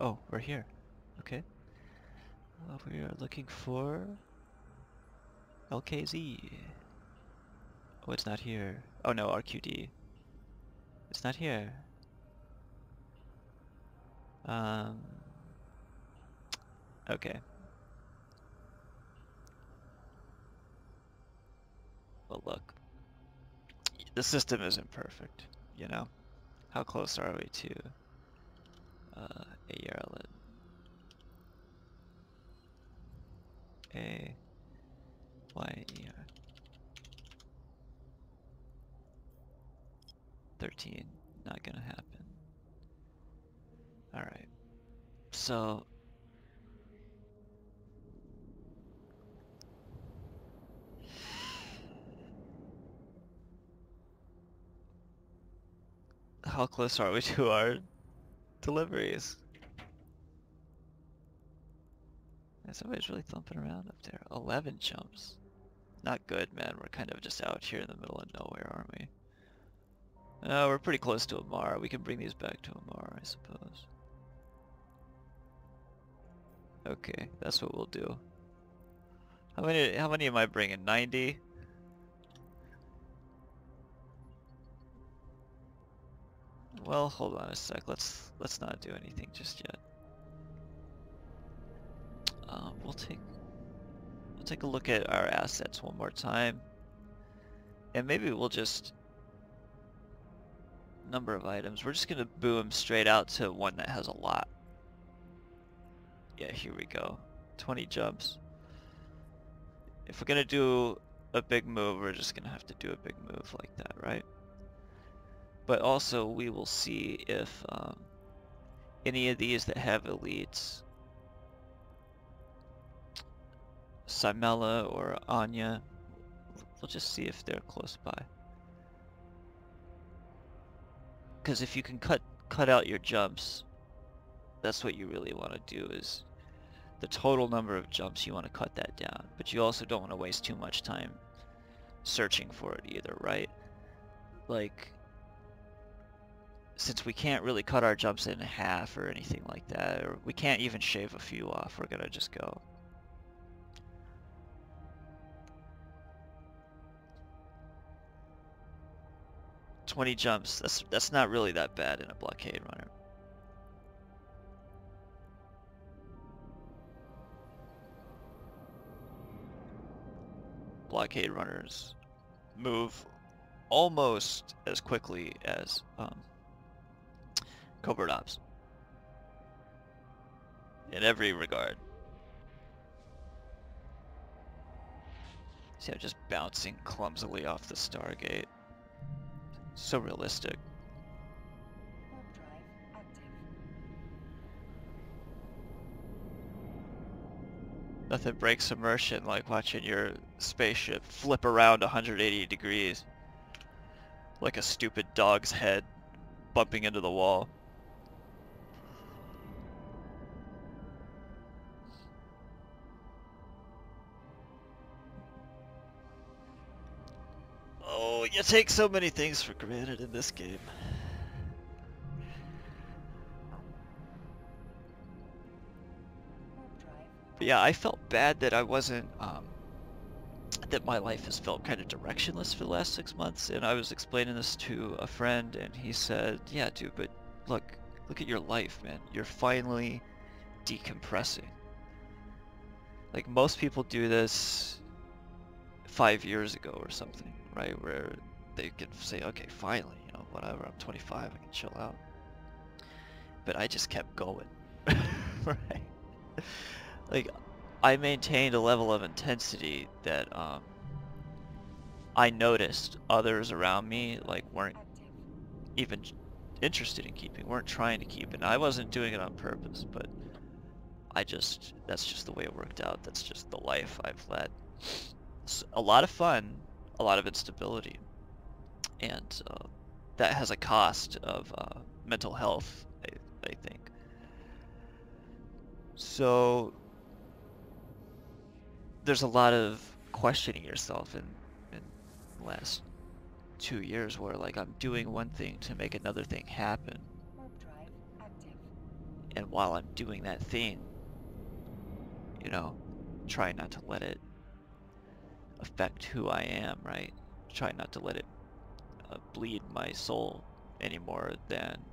Oh, we're here. Okay. Uh, we are looking for LKZ. Oh, it's not here. Oh no, RQD. It's not here. Um. Okay. Well, look. The system isn't perfect, you know? How close are we to uh, a Yarlin. A Y E R. Thirteen. Not gonna happen. Alright. So how close are we to our deliveries? Somebody's really thumping around up there. 11 jumps. Not good, man. We're kind of just out here in the middle of nowhere, aren't we? Uh, we're pretty close to Amarr. We can bring these back to Amarr, I suppose. Okay, that's what we'll do. How many? How many am I bringing? 90. Well, hold on a sec. Let's let's not do anything just yet. Um, we'll take we'll take a look at our assets one more time, and maybe we'll just number of items. We're just gonna boom straight out to one that has a lot. Yeah, here we go. 20 jumps. If we're gonna do a big move, we're just gonna have to do a big move like that, right? But also, we will see if um, any of these that have elites, Simela or Anya, we'll just see if they're close by. Because if you can cut cut out your jumps, that's what you really want to do is the total number of jumps you want to cut that down. But you also don't want to waste too much time searching for it either, right? Like, since we can't really cut our jumps in half or anything like that, or we can't even shave a few off, we're gonna just go. Twenty jumps, that's that's not really that bad in a blockade runner. blockade runners move almost as quickly as um, covert ops in every regard. See, I'm just bouncing clumsily off the Stargate. So realistic. Nothing breaks immersion like watching your spaceship flip around 180 degrees. Like a stupid dog's head bumping into the wall. You take so many things for granted in this game. But yeah, I felt bad that I wasn't, um, that my life has felt kind of directionless for the last six months. And I was explaining this to a friend and he said, yeah, dude, but look, look at your life, man. You're finally decompressing. Like most people do this five years ago or something, right? Where they could say, okay, finally, you know, whatever, I'm 25, I can chill out. But I just kept going, right? like I maintained a level of intensity that um, I noticed others around me like weren't even interested in keeping, weren't trying to keep it. And I wasn't doing it on purpose, but I just that's just the way it worked out. That's just the life I've led. It's a lot of fun, a lot of instability, and uh, that has a cost of uh, mental health. I, I think. So there's a lot of questioning yourself in in the last two years where like I'm doing one thing to make another thing happen and while I'm doing that thing you know try not to let it affect who I am right? Try not to let it uh, bleed my soul any more than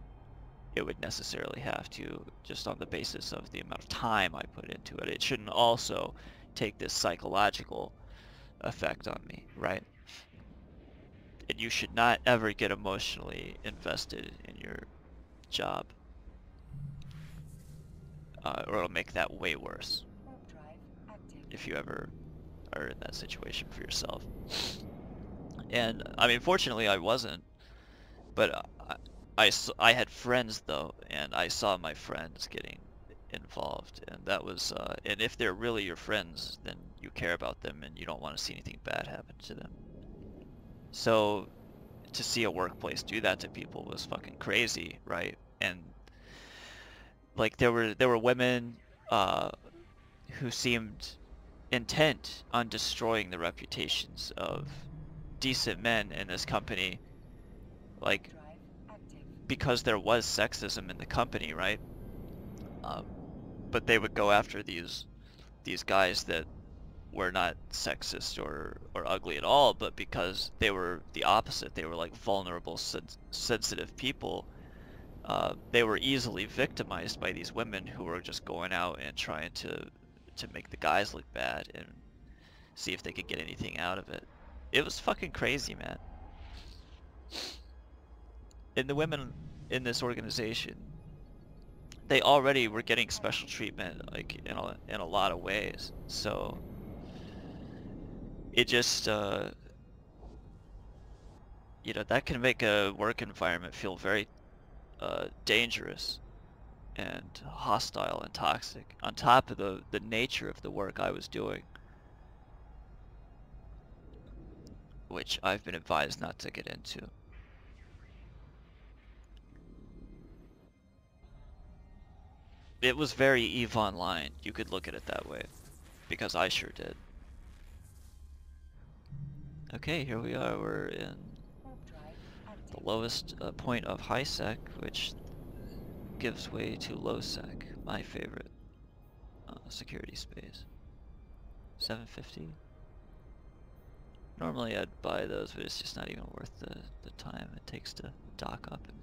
it would necessarily have to just on the basis of the amount of time I put into it. It shouldn't also take this psychological effect on me right? And you should not ever get emotionally invested in your job uh, or it'll make that way worse. If you ever are in that situation for yourself. And I mean, fortunately, I wasn't, but I, I had friends though, and I saw my friends getting involved, and that was, uh, and if they're really your friends, then you care about them and you don't want to see anything bad happen to them. So, to see a workplace do that to people was fucking crazy, right? And like there were there were women uh, who seemed intent on destroying the reputations of decent men in this company like because there was sexism in the company right? Um, but they would go after these these guys that were not sexist or or ugly at all but because they were the opposite. They were like vulnerable sens- sensitive people. Uh, they were easily victimized by these women who were just going out and trying to to make the guys look bad and see if they could get anything out of it. It was fucking crazy, man. and the women in this organization, they already were getting special treatment, like in a in a lot of ways. So it just, uh, you know, that can make a work environment feel very uh, dangerous and hostile and toxic. On top of the the nature of the work I was doing. which I've been advised not to get into. It was very EVE Online, you could look at it that way, because I sure did. Okay, here we are, we're in the lowest uh, point of high sec, which gives way to low sec, my favorite uh, security space. 750? Normally I'd buy those, but it's just not even worth the, the time it takes to dock up and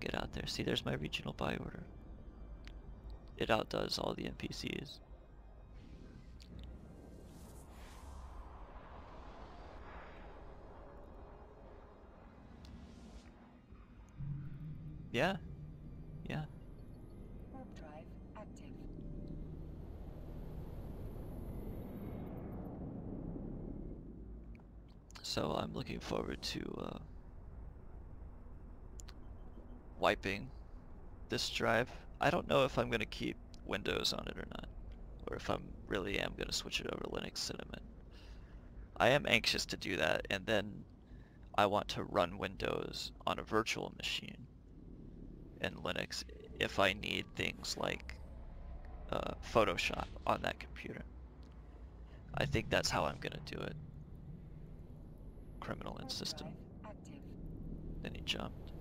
get out there. See, there's my regional buy order. It outdoes all the NPCs. Yeah. Yeah. Warp drive active. So I'm looking forward to uh, wiping this drive. I don't know if I'm going to keep Windows on it or not, or if I'm really am going to switch it over to Linux Cinnamon. I am anxious to do that, and then I want to run Windows on a virtual machine in Linux if I need things like uh, Photoshop on that computer. I think that's how I'm going to do it criminal in Warp system. Then he jumped.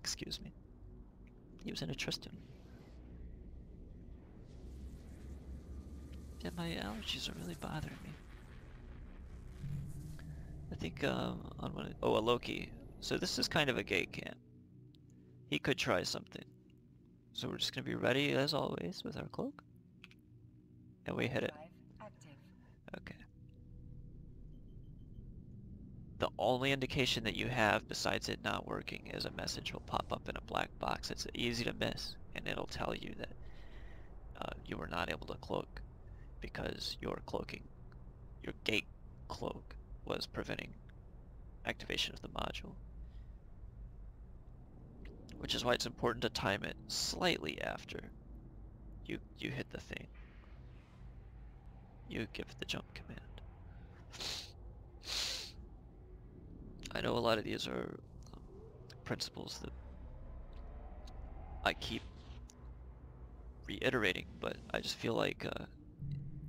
Excuse me. He was in a Tristan. Yeah, my allergies are really bothering me. I think um, on one. Oh, a Loki. So this is kind of a gate camp. He could try something. So we're just gonna be ready as always with our cloak. And we hit it. Okay. The only indication that you have besides it not working is a message will pop up in a black box. It's easy to miss, and it'll tell you that uh, you were not able to cloak because your cloaking, your gate cloak, was preventing activation of the module. Which is why it's important to time it slightly after you you hit the thing. You give the jump command. I know a lot of these are um, principles that I keep reiterating, but I just feel like uh,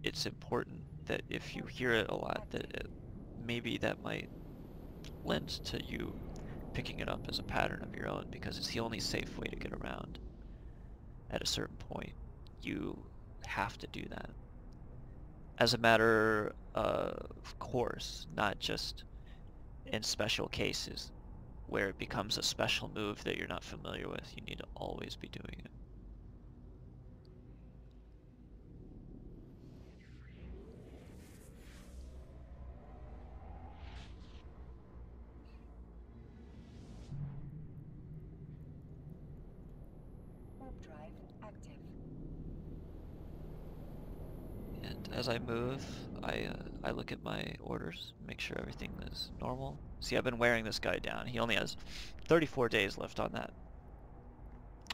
it's important that if you hear it a lot, that it, maybe that might lend to you picking it up as a pattern of your own, because it's the only safe way to get around. At a certain point, you have to do that. As a matter of course, not just in special cases where it becomes a special move that you're not familiar with. You need to always be doing it. Warp drive active. And as I move, I uh, I look at my orders, make sure everything is normal. See, I've been wearing this guy down. He only has 34 days left on that.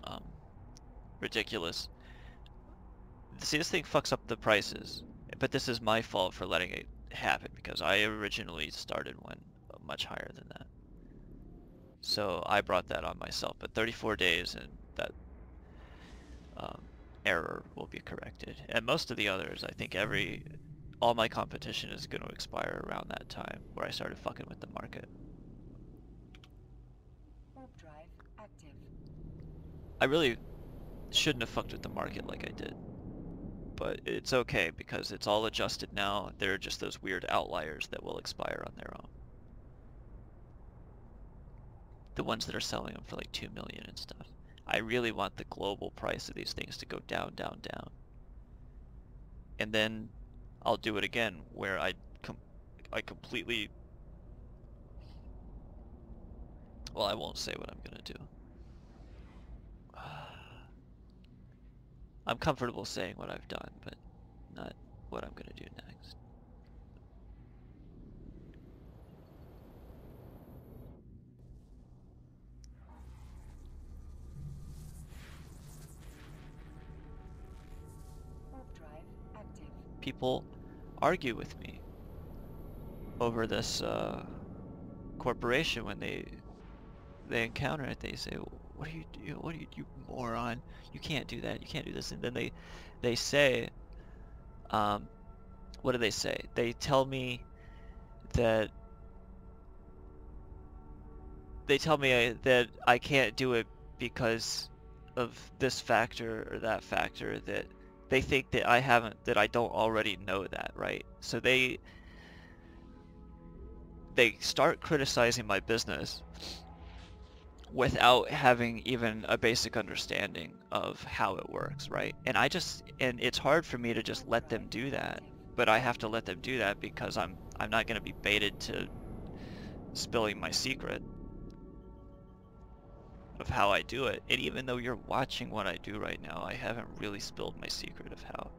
Um, ridiculous. See, this thing fucks up the prices, but this is my fault for letting it happen because I originally started one much higher than that. So I brought that on myself, but 34 days and that um, error will be corrected. And most of the others, I think every, all my competition is going to expire around that time where I started fucking with the market. Warp drive active. I really shouldn't have fucked with the market like I did. But it's okay because it's all adjusted now. There are just those weird outliers that will expire on their own. the ones that are selling them for like 2 million and stuff. I really want the global price of these things to go down, down, down. And then I'll do it again where I com I completely well, I won't say what I'm gonna do. I'm comfortable saying what I've done, but not what I'm gonna do next. Warp drive active. People argue with me over this uh, corporation when they they encounter it. They say, "What do you do? What do you, you moron? You can't do that. You can't do this." And then they they say, um, what do they say? They tell me that they tell me I, that I can't do it because of this factor or that factor that they think that I haven't that I don't already know that, right? So they they start criticizing my business without having even a basic understanding of how it works, right? And I just and it's hard for me to just let them do that, but I have to let them do that because I'm I'm not going to be baited to spilling my secret of how I do it. And even though you're watching what I do right now, I haven't really spilled my secret of how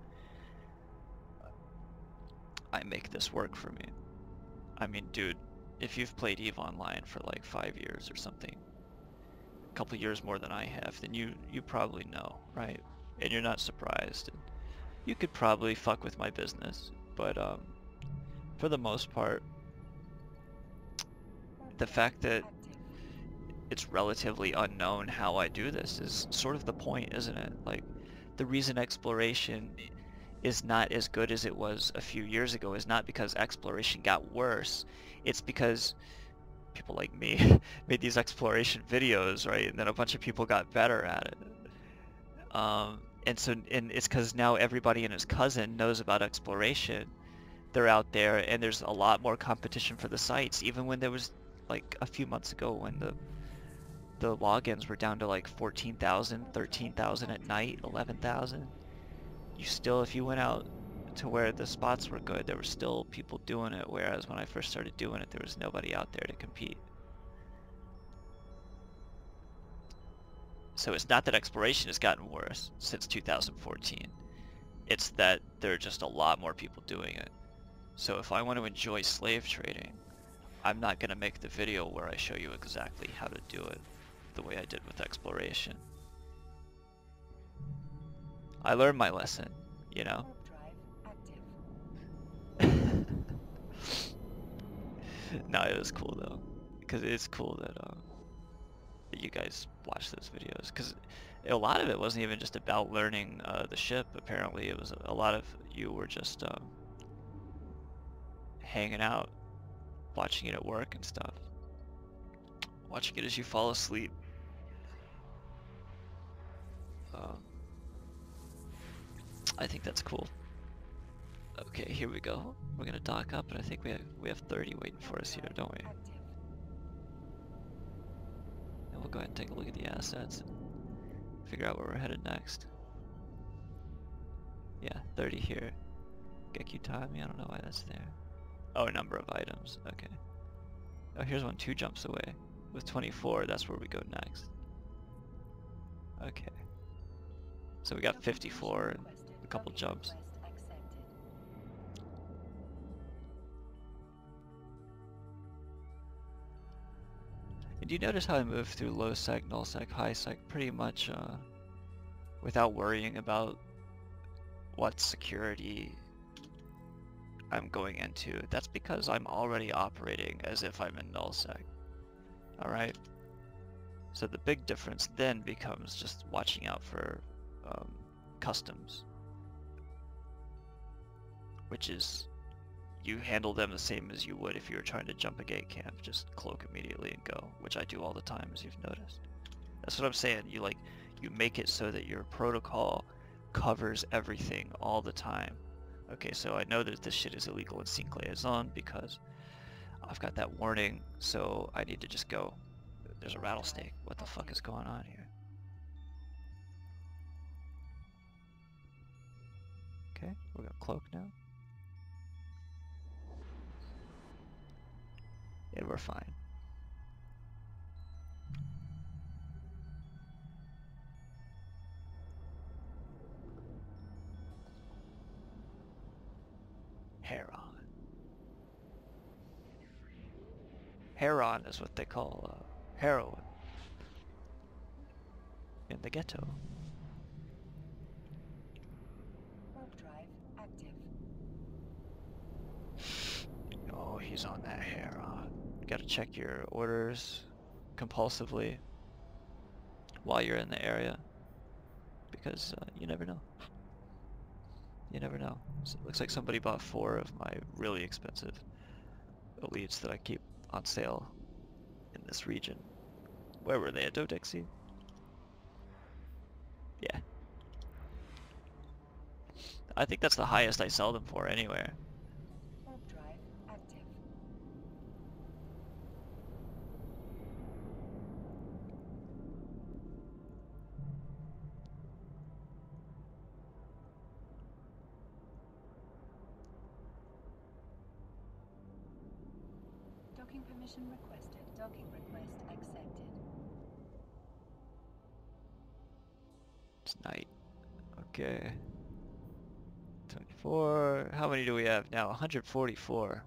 I make this work for me. I mean, dude, if you've played EVE Online for like five years or something, a couple years more than I have, then you, you probably know, right? And you're not surprised. And you could probably fuck with my business, but um, for the most part, the fact that. It's relatively unknown how I do this is sort of the point, isn't it? Like, the reason exploration is not as good as it was a few years ago is not because exploration got worse. It's because people like me made these exploration videos, right? And then a bunch of people got better at it. Um, and so, and it's because now everybody and his cousin knows about exploration. They're out there, and there's a lot more competition for the sites. Even when there was like a few months ago when the the logins were down to like 14,000, 13,000 at night, 11,000. You still, if you went out to where the spots were good, there were still people doing it, whereas when I first started doing it, there was nobody out there to compete. So it's not that exploration has gotten worse since 2014. It's that there are just a lot more people doing it. So if I want to enjoy slave trading, I'm not going to make the video where I show you exactly how to do it the way I did with exploration. I learned my lesson, you know? No, it was cool though, because it's cool that um, that you guys watch those videos. Because a lot of it wasn't even just about learning uh, the ship. Apparently, it was a lot of you were just um, hanging out, watching it at work and stuff, watching it as you fall asleep. Um, I think that's cool. Okay, here we go. We're gonna dock up, and I think we have we have 30 waiting for us here, don't we? And we'll go ahead and take a look at the assets and figure out where we're headed next. Yeah, 30 here. Gekutami, I don't know why that's there. Oh, a number of items, okay. Oh, here's one two jumps away. With 24, that's where we go next. Okay. So we got 54 and a couple jumps. And you notice how I move through low sec, null sec, high sec pretty much uh, without worrying about what security I'm going into? That's because I'm already operating as if I'm in null sec. Alright? So the big difference then becomes just watching out for um, customs. Which is you handle them the same as you would if you were trying to jump a gate camp. Just cloak immediately and go, which I do all the time, as you've noticed. That's what I'm saying. You like, you make it so that your protocol covers everything all the time. Okay, so I know that this shit is illegal in Sinq Laison because I've got that warning, so I need to just go. there's a rattlesnake. What the fuck is going on here? Okay, we're gonna cloak now. And we're fine. Heron. Heron is what they call uh, heroin in the ghetto. Warp drive active. Oh, he's on that Heron. Gotta check your orders compulsively while you're in the area because uh, you never know. You never know. So looks like somebody bought four of my really expensive elites that I keep on sale in this region. Where were they? At Dodixie? Yeah. I think that's the highest I sell them for anywhere. Permission requested. Docking request accepted. It's night. Okay. 24. How many do we have now? 144.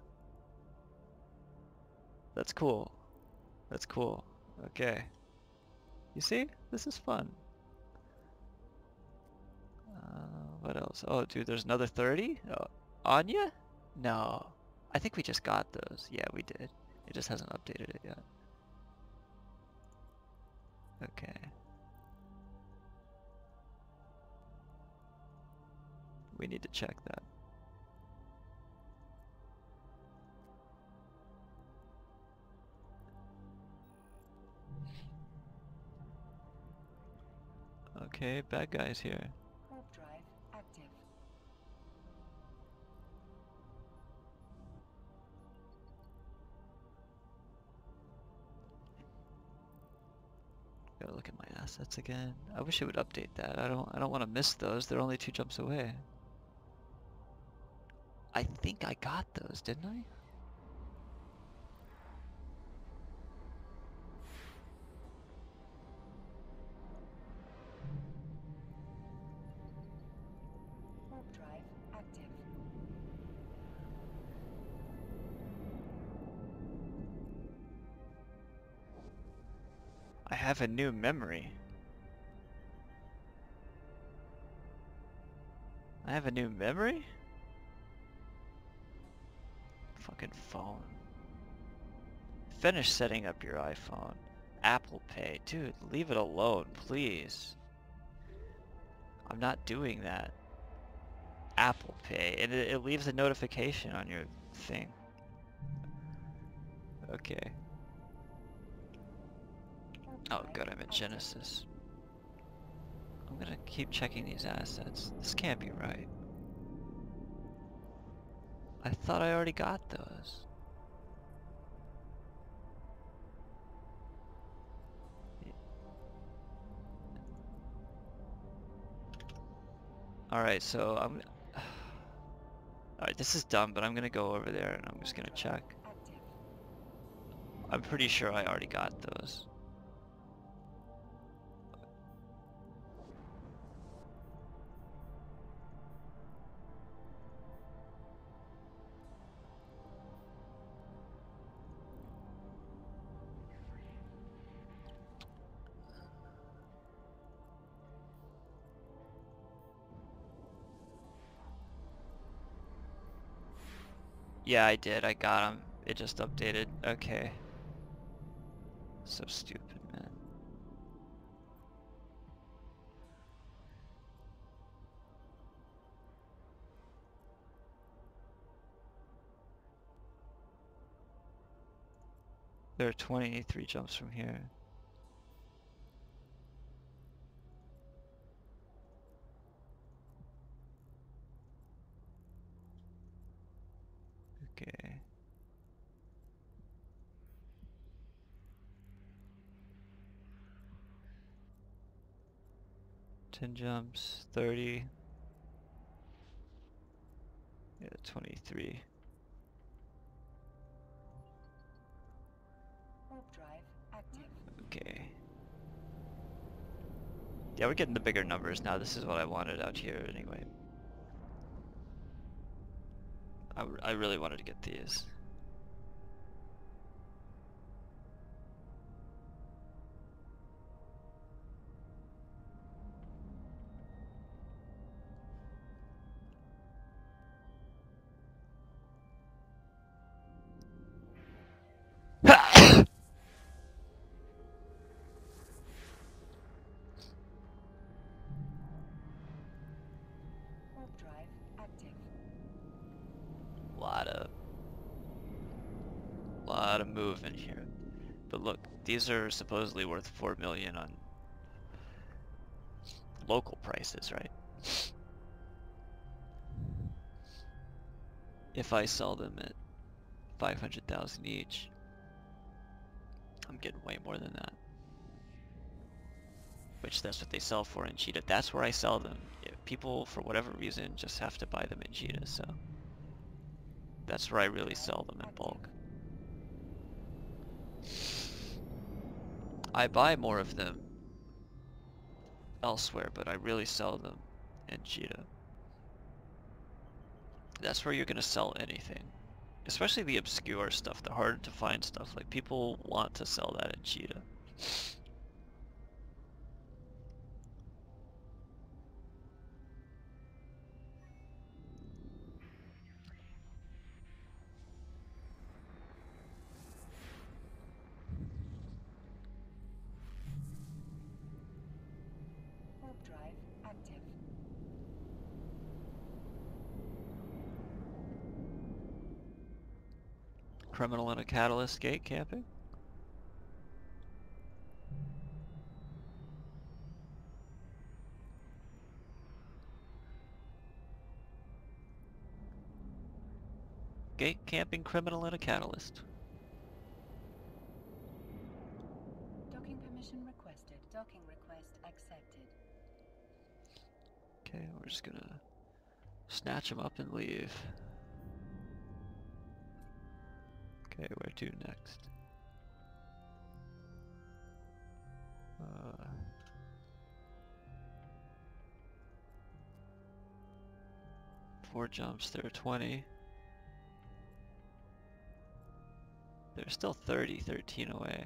That's cool. That's cool. Okay. You see? This is fun. Uh, what else? Oh, dude, there's another 30? Oh, Anya? No. I think we just got those. Yeah, we did. It just hasn't updated it yet. Okay. We need to check that. Okay, bad guys here. Gotta look at my assets again. I wish it would update that. I don't I don't want to miss those. They're only two jumps away. I think I got those, didn't I? Have a new memory. I have a new memory? Fucking phone. Finish setting up your iPhone. Apple Pay. Dude, leave it alone, please. I'm not doing that. Apple Pay. And it, it leaves a notification on your thing. Okay. Oh good, I'm at. Genesis. I'm gonna keep checking these assets. This can't be right. I thought I already got those. Alright, so I'm... Alright, this is dumb, but I'm gonna go over there and I'm just gonna check. I'm pretty sure I already got those. Yeah, I did. I got them. It just updated. Okay. So stupid, man. There are 23 jumps from here. Okay. 10 jumps, 30. Yeah, 23. Warp drive active. Okay. Yeah, we're getting the bigger numbers now. This is what I wanted out here anyway. I, r- I really wanted to get these. These are supposedly worth four million on local prices, right? If I sell them at five hundred thousand each, I'm getting way more than that. Which that's what they sell for in Jita. That's where I sell them. People, for whatever reason, just have to buy them in Jita, so that's where I really sell them in bulk. I buy more of them elsewhere, but I really sell them in Jita. That's where you're gonna sell anything. Especially the obscure stuff, the hard to find stuff. Like people want to sell that in Jita. Warp drive active. Criminal and a catalyst gate camping? Gate camping criminal and a catalyst. Docking permission requested. Docking request accepted. Okay, we're just gonna snatch him up and leave. Okay, where to next? Uh, four jumps, there are 20. There's still 30, 13 away.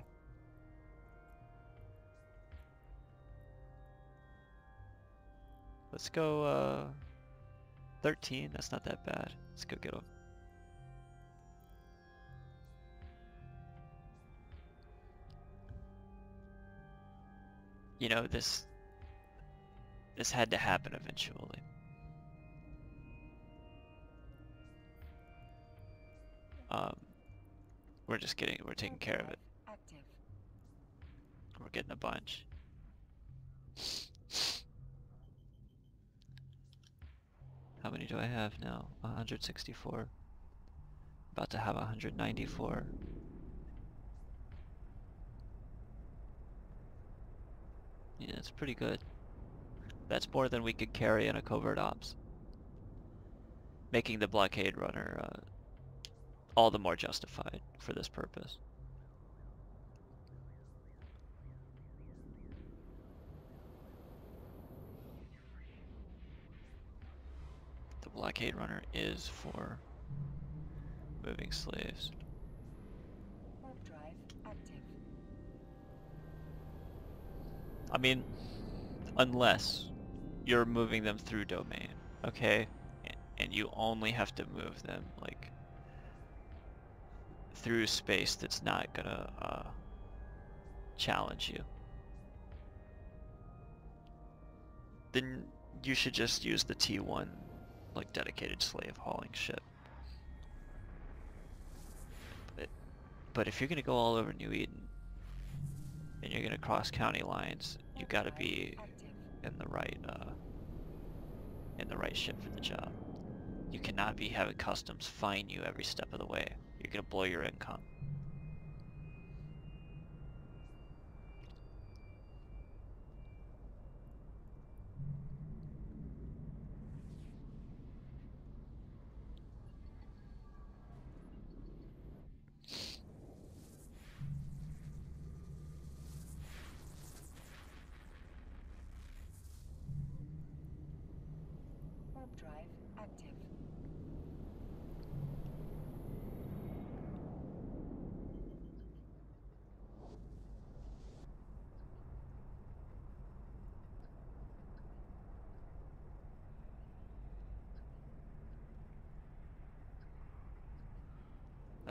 Let's go, uh, 13. That's not that bad. Let's go get him. You know, this, this had to happen eventually. Um, we're just getting, we're taking care of it. We're getting a bunch. How many do I have now? 164. About to have 194. Yeah, it's pretty good. That's more than we could carry in a covert ops. Making the blockade runner uh, all the more justified for this purpose. The blockade runner is for moving slaves. Warp drive active. I mean, unless you're moving them through domain, okay? And you only have to move them, like, through space that's not gonna, uh, challenge you. Then you should just use the T1, like, dedicated slave hauling ship. But, but if you're gonna go all over New Eden, and you're gonna cross county lines, you gotta be in the right uh, in the right ship for the job. You cannot be having customs fine you every step of the way. You're gonna blow your income. Warp drive active.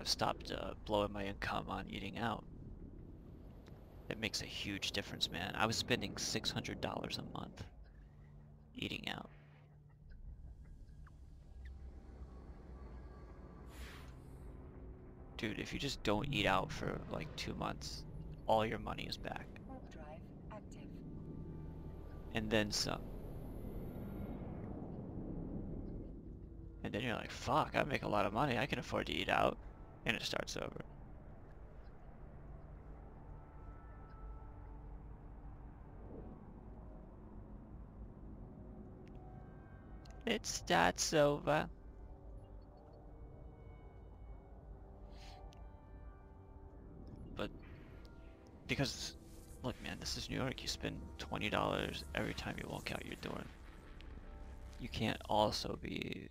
I've stopped uh, blowing my income on eating out. It makes a huge difference, man. I was spending $600 a month eating out. Dude, if you just don't eat out for like two months, all your money is back. Warp drive active. And then some. And then you're like, fuck, I make a lot of money. I can afford to eat out. And it starts over. It starts over. But because look man, this is New York, you spend twenty dollars every time you walk out your door. You can't also be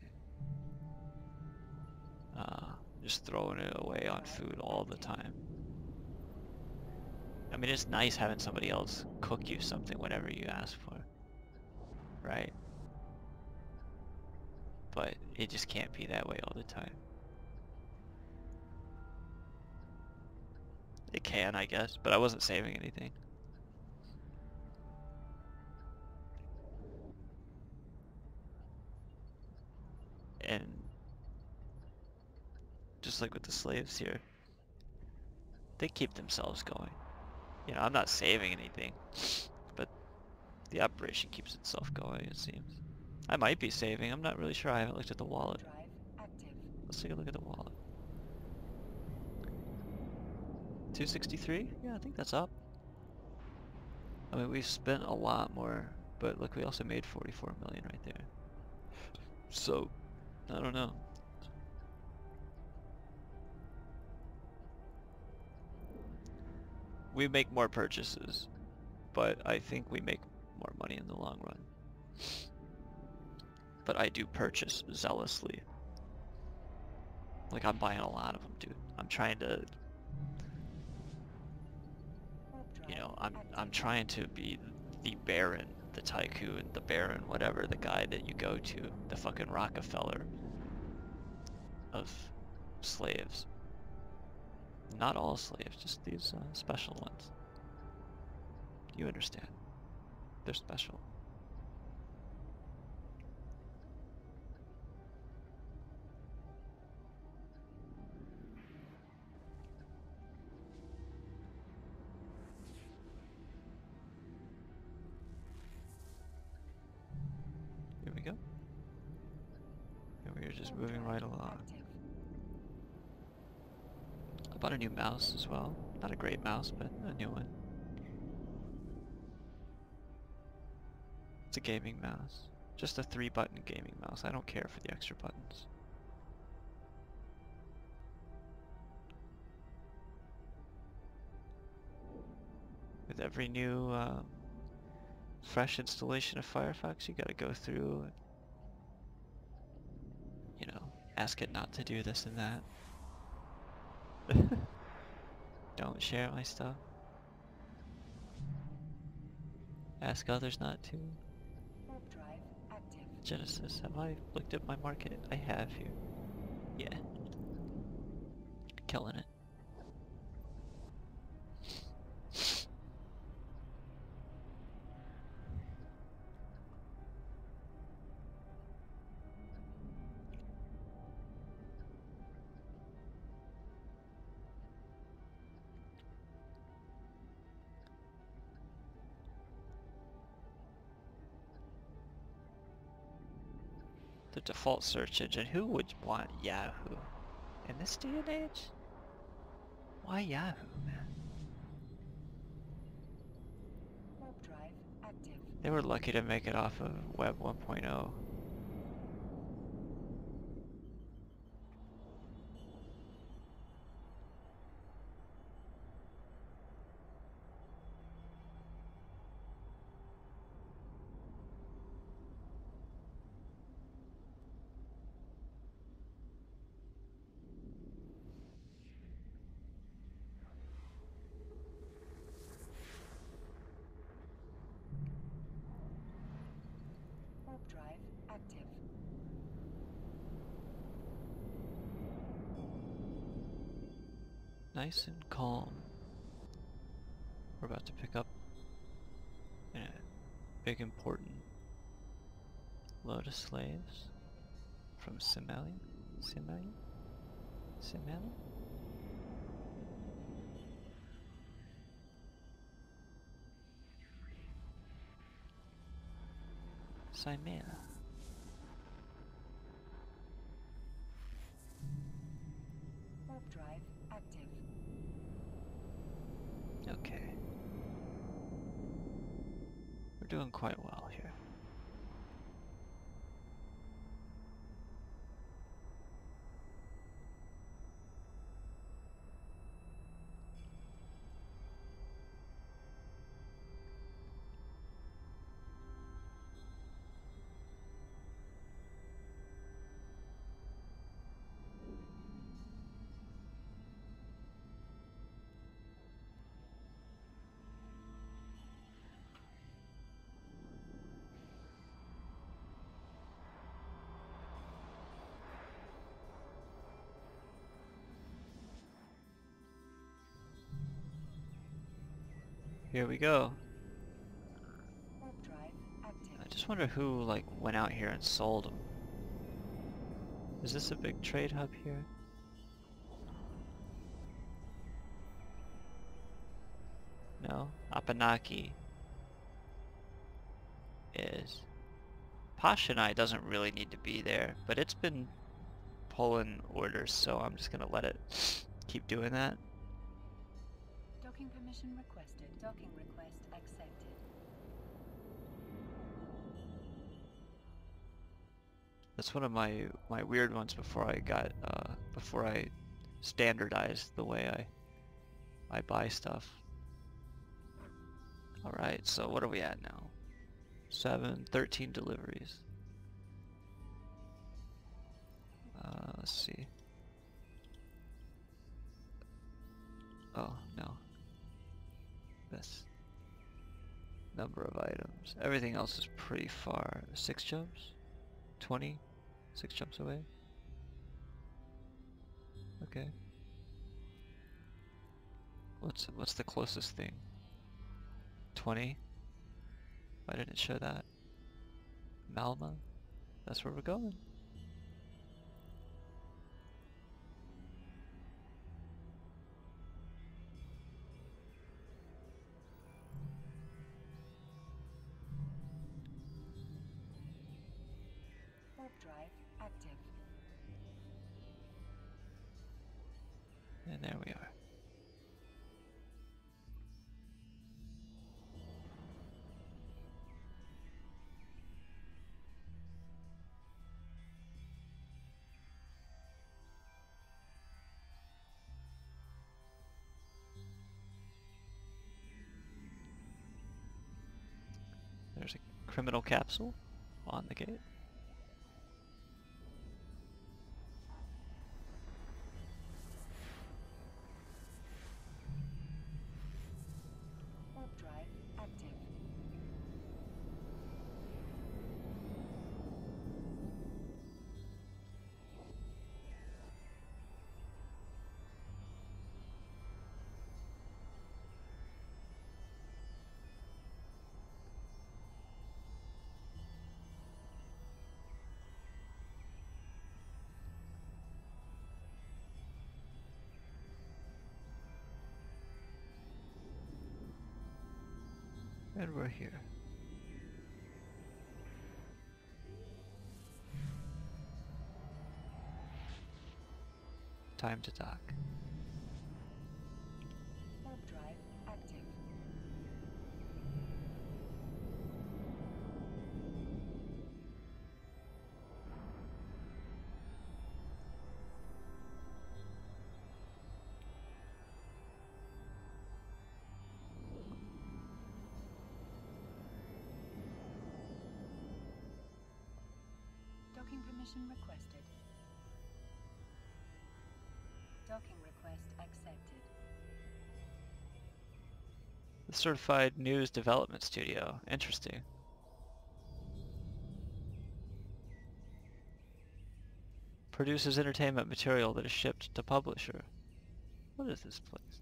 uh, just throwing it away on food all the time. I mean, it's nice having somebody else cook you something whenever you ask for, right? But it just can't be that way all the time. It can, I guess, but I wasn't saving anything. And just like with the slaves here, they keep themselves going. You know, I'm not saving anything, but the operation keeps itself going, it seems. I might be saving, I'm not really sure, I haven't looked at the wallet. Let's take a look at the wallet. 263? Yeah, I think that's up. I mean, we've spent a lot more, but look, we also made 44 million right there. So, I don't know. We make more purchases, but I think we make more money in the long run. But I do purchase zealously. Like I'm buying a lot of them, dude. I'm trying to, you know, I'm. I'm trying to be the Baron, the Tycoon, the Baron, whatever, the guy that you go to, the fucking Rockefeller of slaves. Not all slaves, just these uh, special ones. You understand? They're special. Here we go. And we're just moving right along. Bought a new mouse as well. Not a great mouse, but a new one. It's a gaming mouse. Just a three button gaming mouse. I don't care for the extra buttons. With every new um, fresh installation of Firefox, you gotta go through you know, ask it not to do this and that. Don't share my stuff. Ask others not to. Warp drive active. Genesis, have I looked at my market? I have here. Yeah. Killing it. Default search engine. Who would want Yahoo? In this day and age? Why Yahoo, man? Warp drive active. They were lucky to make it off of Web oh. 1.0. active. Nice and calm. We're about to pick up a big important load of slaves from Simeli. Simeli? Simeli? Simela. Warp drive active. Okay. We're doing quite well here. Here we go. Warp drive active. I just wonder who like went out here and sold them. Is this a big trade hub here? No, Apanake is. Pashanai doesn't really need to be there, but it's been pulling orders, so I'm just gonna let it keep doing that. Docking permission requested. Docking request accepted. That's one of my my weird ones before I got uh before I standardized the way I I buy stuff. All right, so what are we at now? Seven, 13 deliveries. Uh, let's see. Oh, no. This. Number of items. Everything else is pretty far. Six jumps? 20? Six jumps away? Okay. What's what's the closest thing? 20? Why didn't it show that? Malma? That's where we're going. Criminal capsule on the gate. And we're here. Time to dock. Requested. Docking request accepted. The Certified News Development Studio. Interesting. Produces entertainment material that is shipped to publisher. What is this place?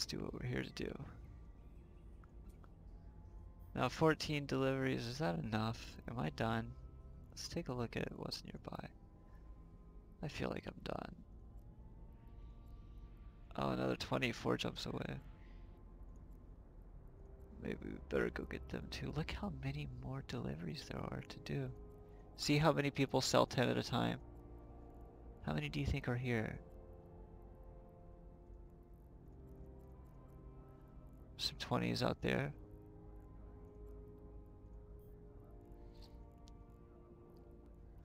Just do what we're here to do. Now 14 deliveries, is that enough? Am I done? Let's take a look at what's nearby. I feel like I'm done. Oh, another 24 jumps away. Maybe we better go get them too. Look how many more deliveries there are to do. See how many people sell 10 at a time. How many do you think are here? Some 20s out there.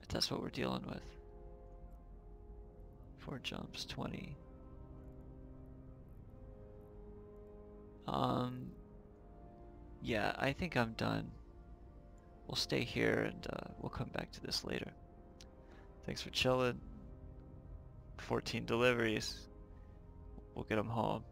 That's what we're dealing with. Four jumps, 20. Um, yeah, I think I'm done. We'll stay here and uh, we'll come back to this later. Thanks for chilling. 14 deliveries. We'll get them home.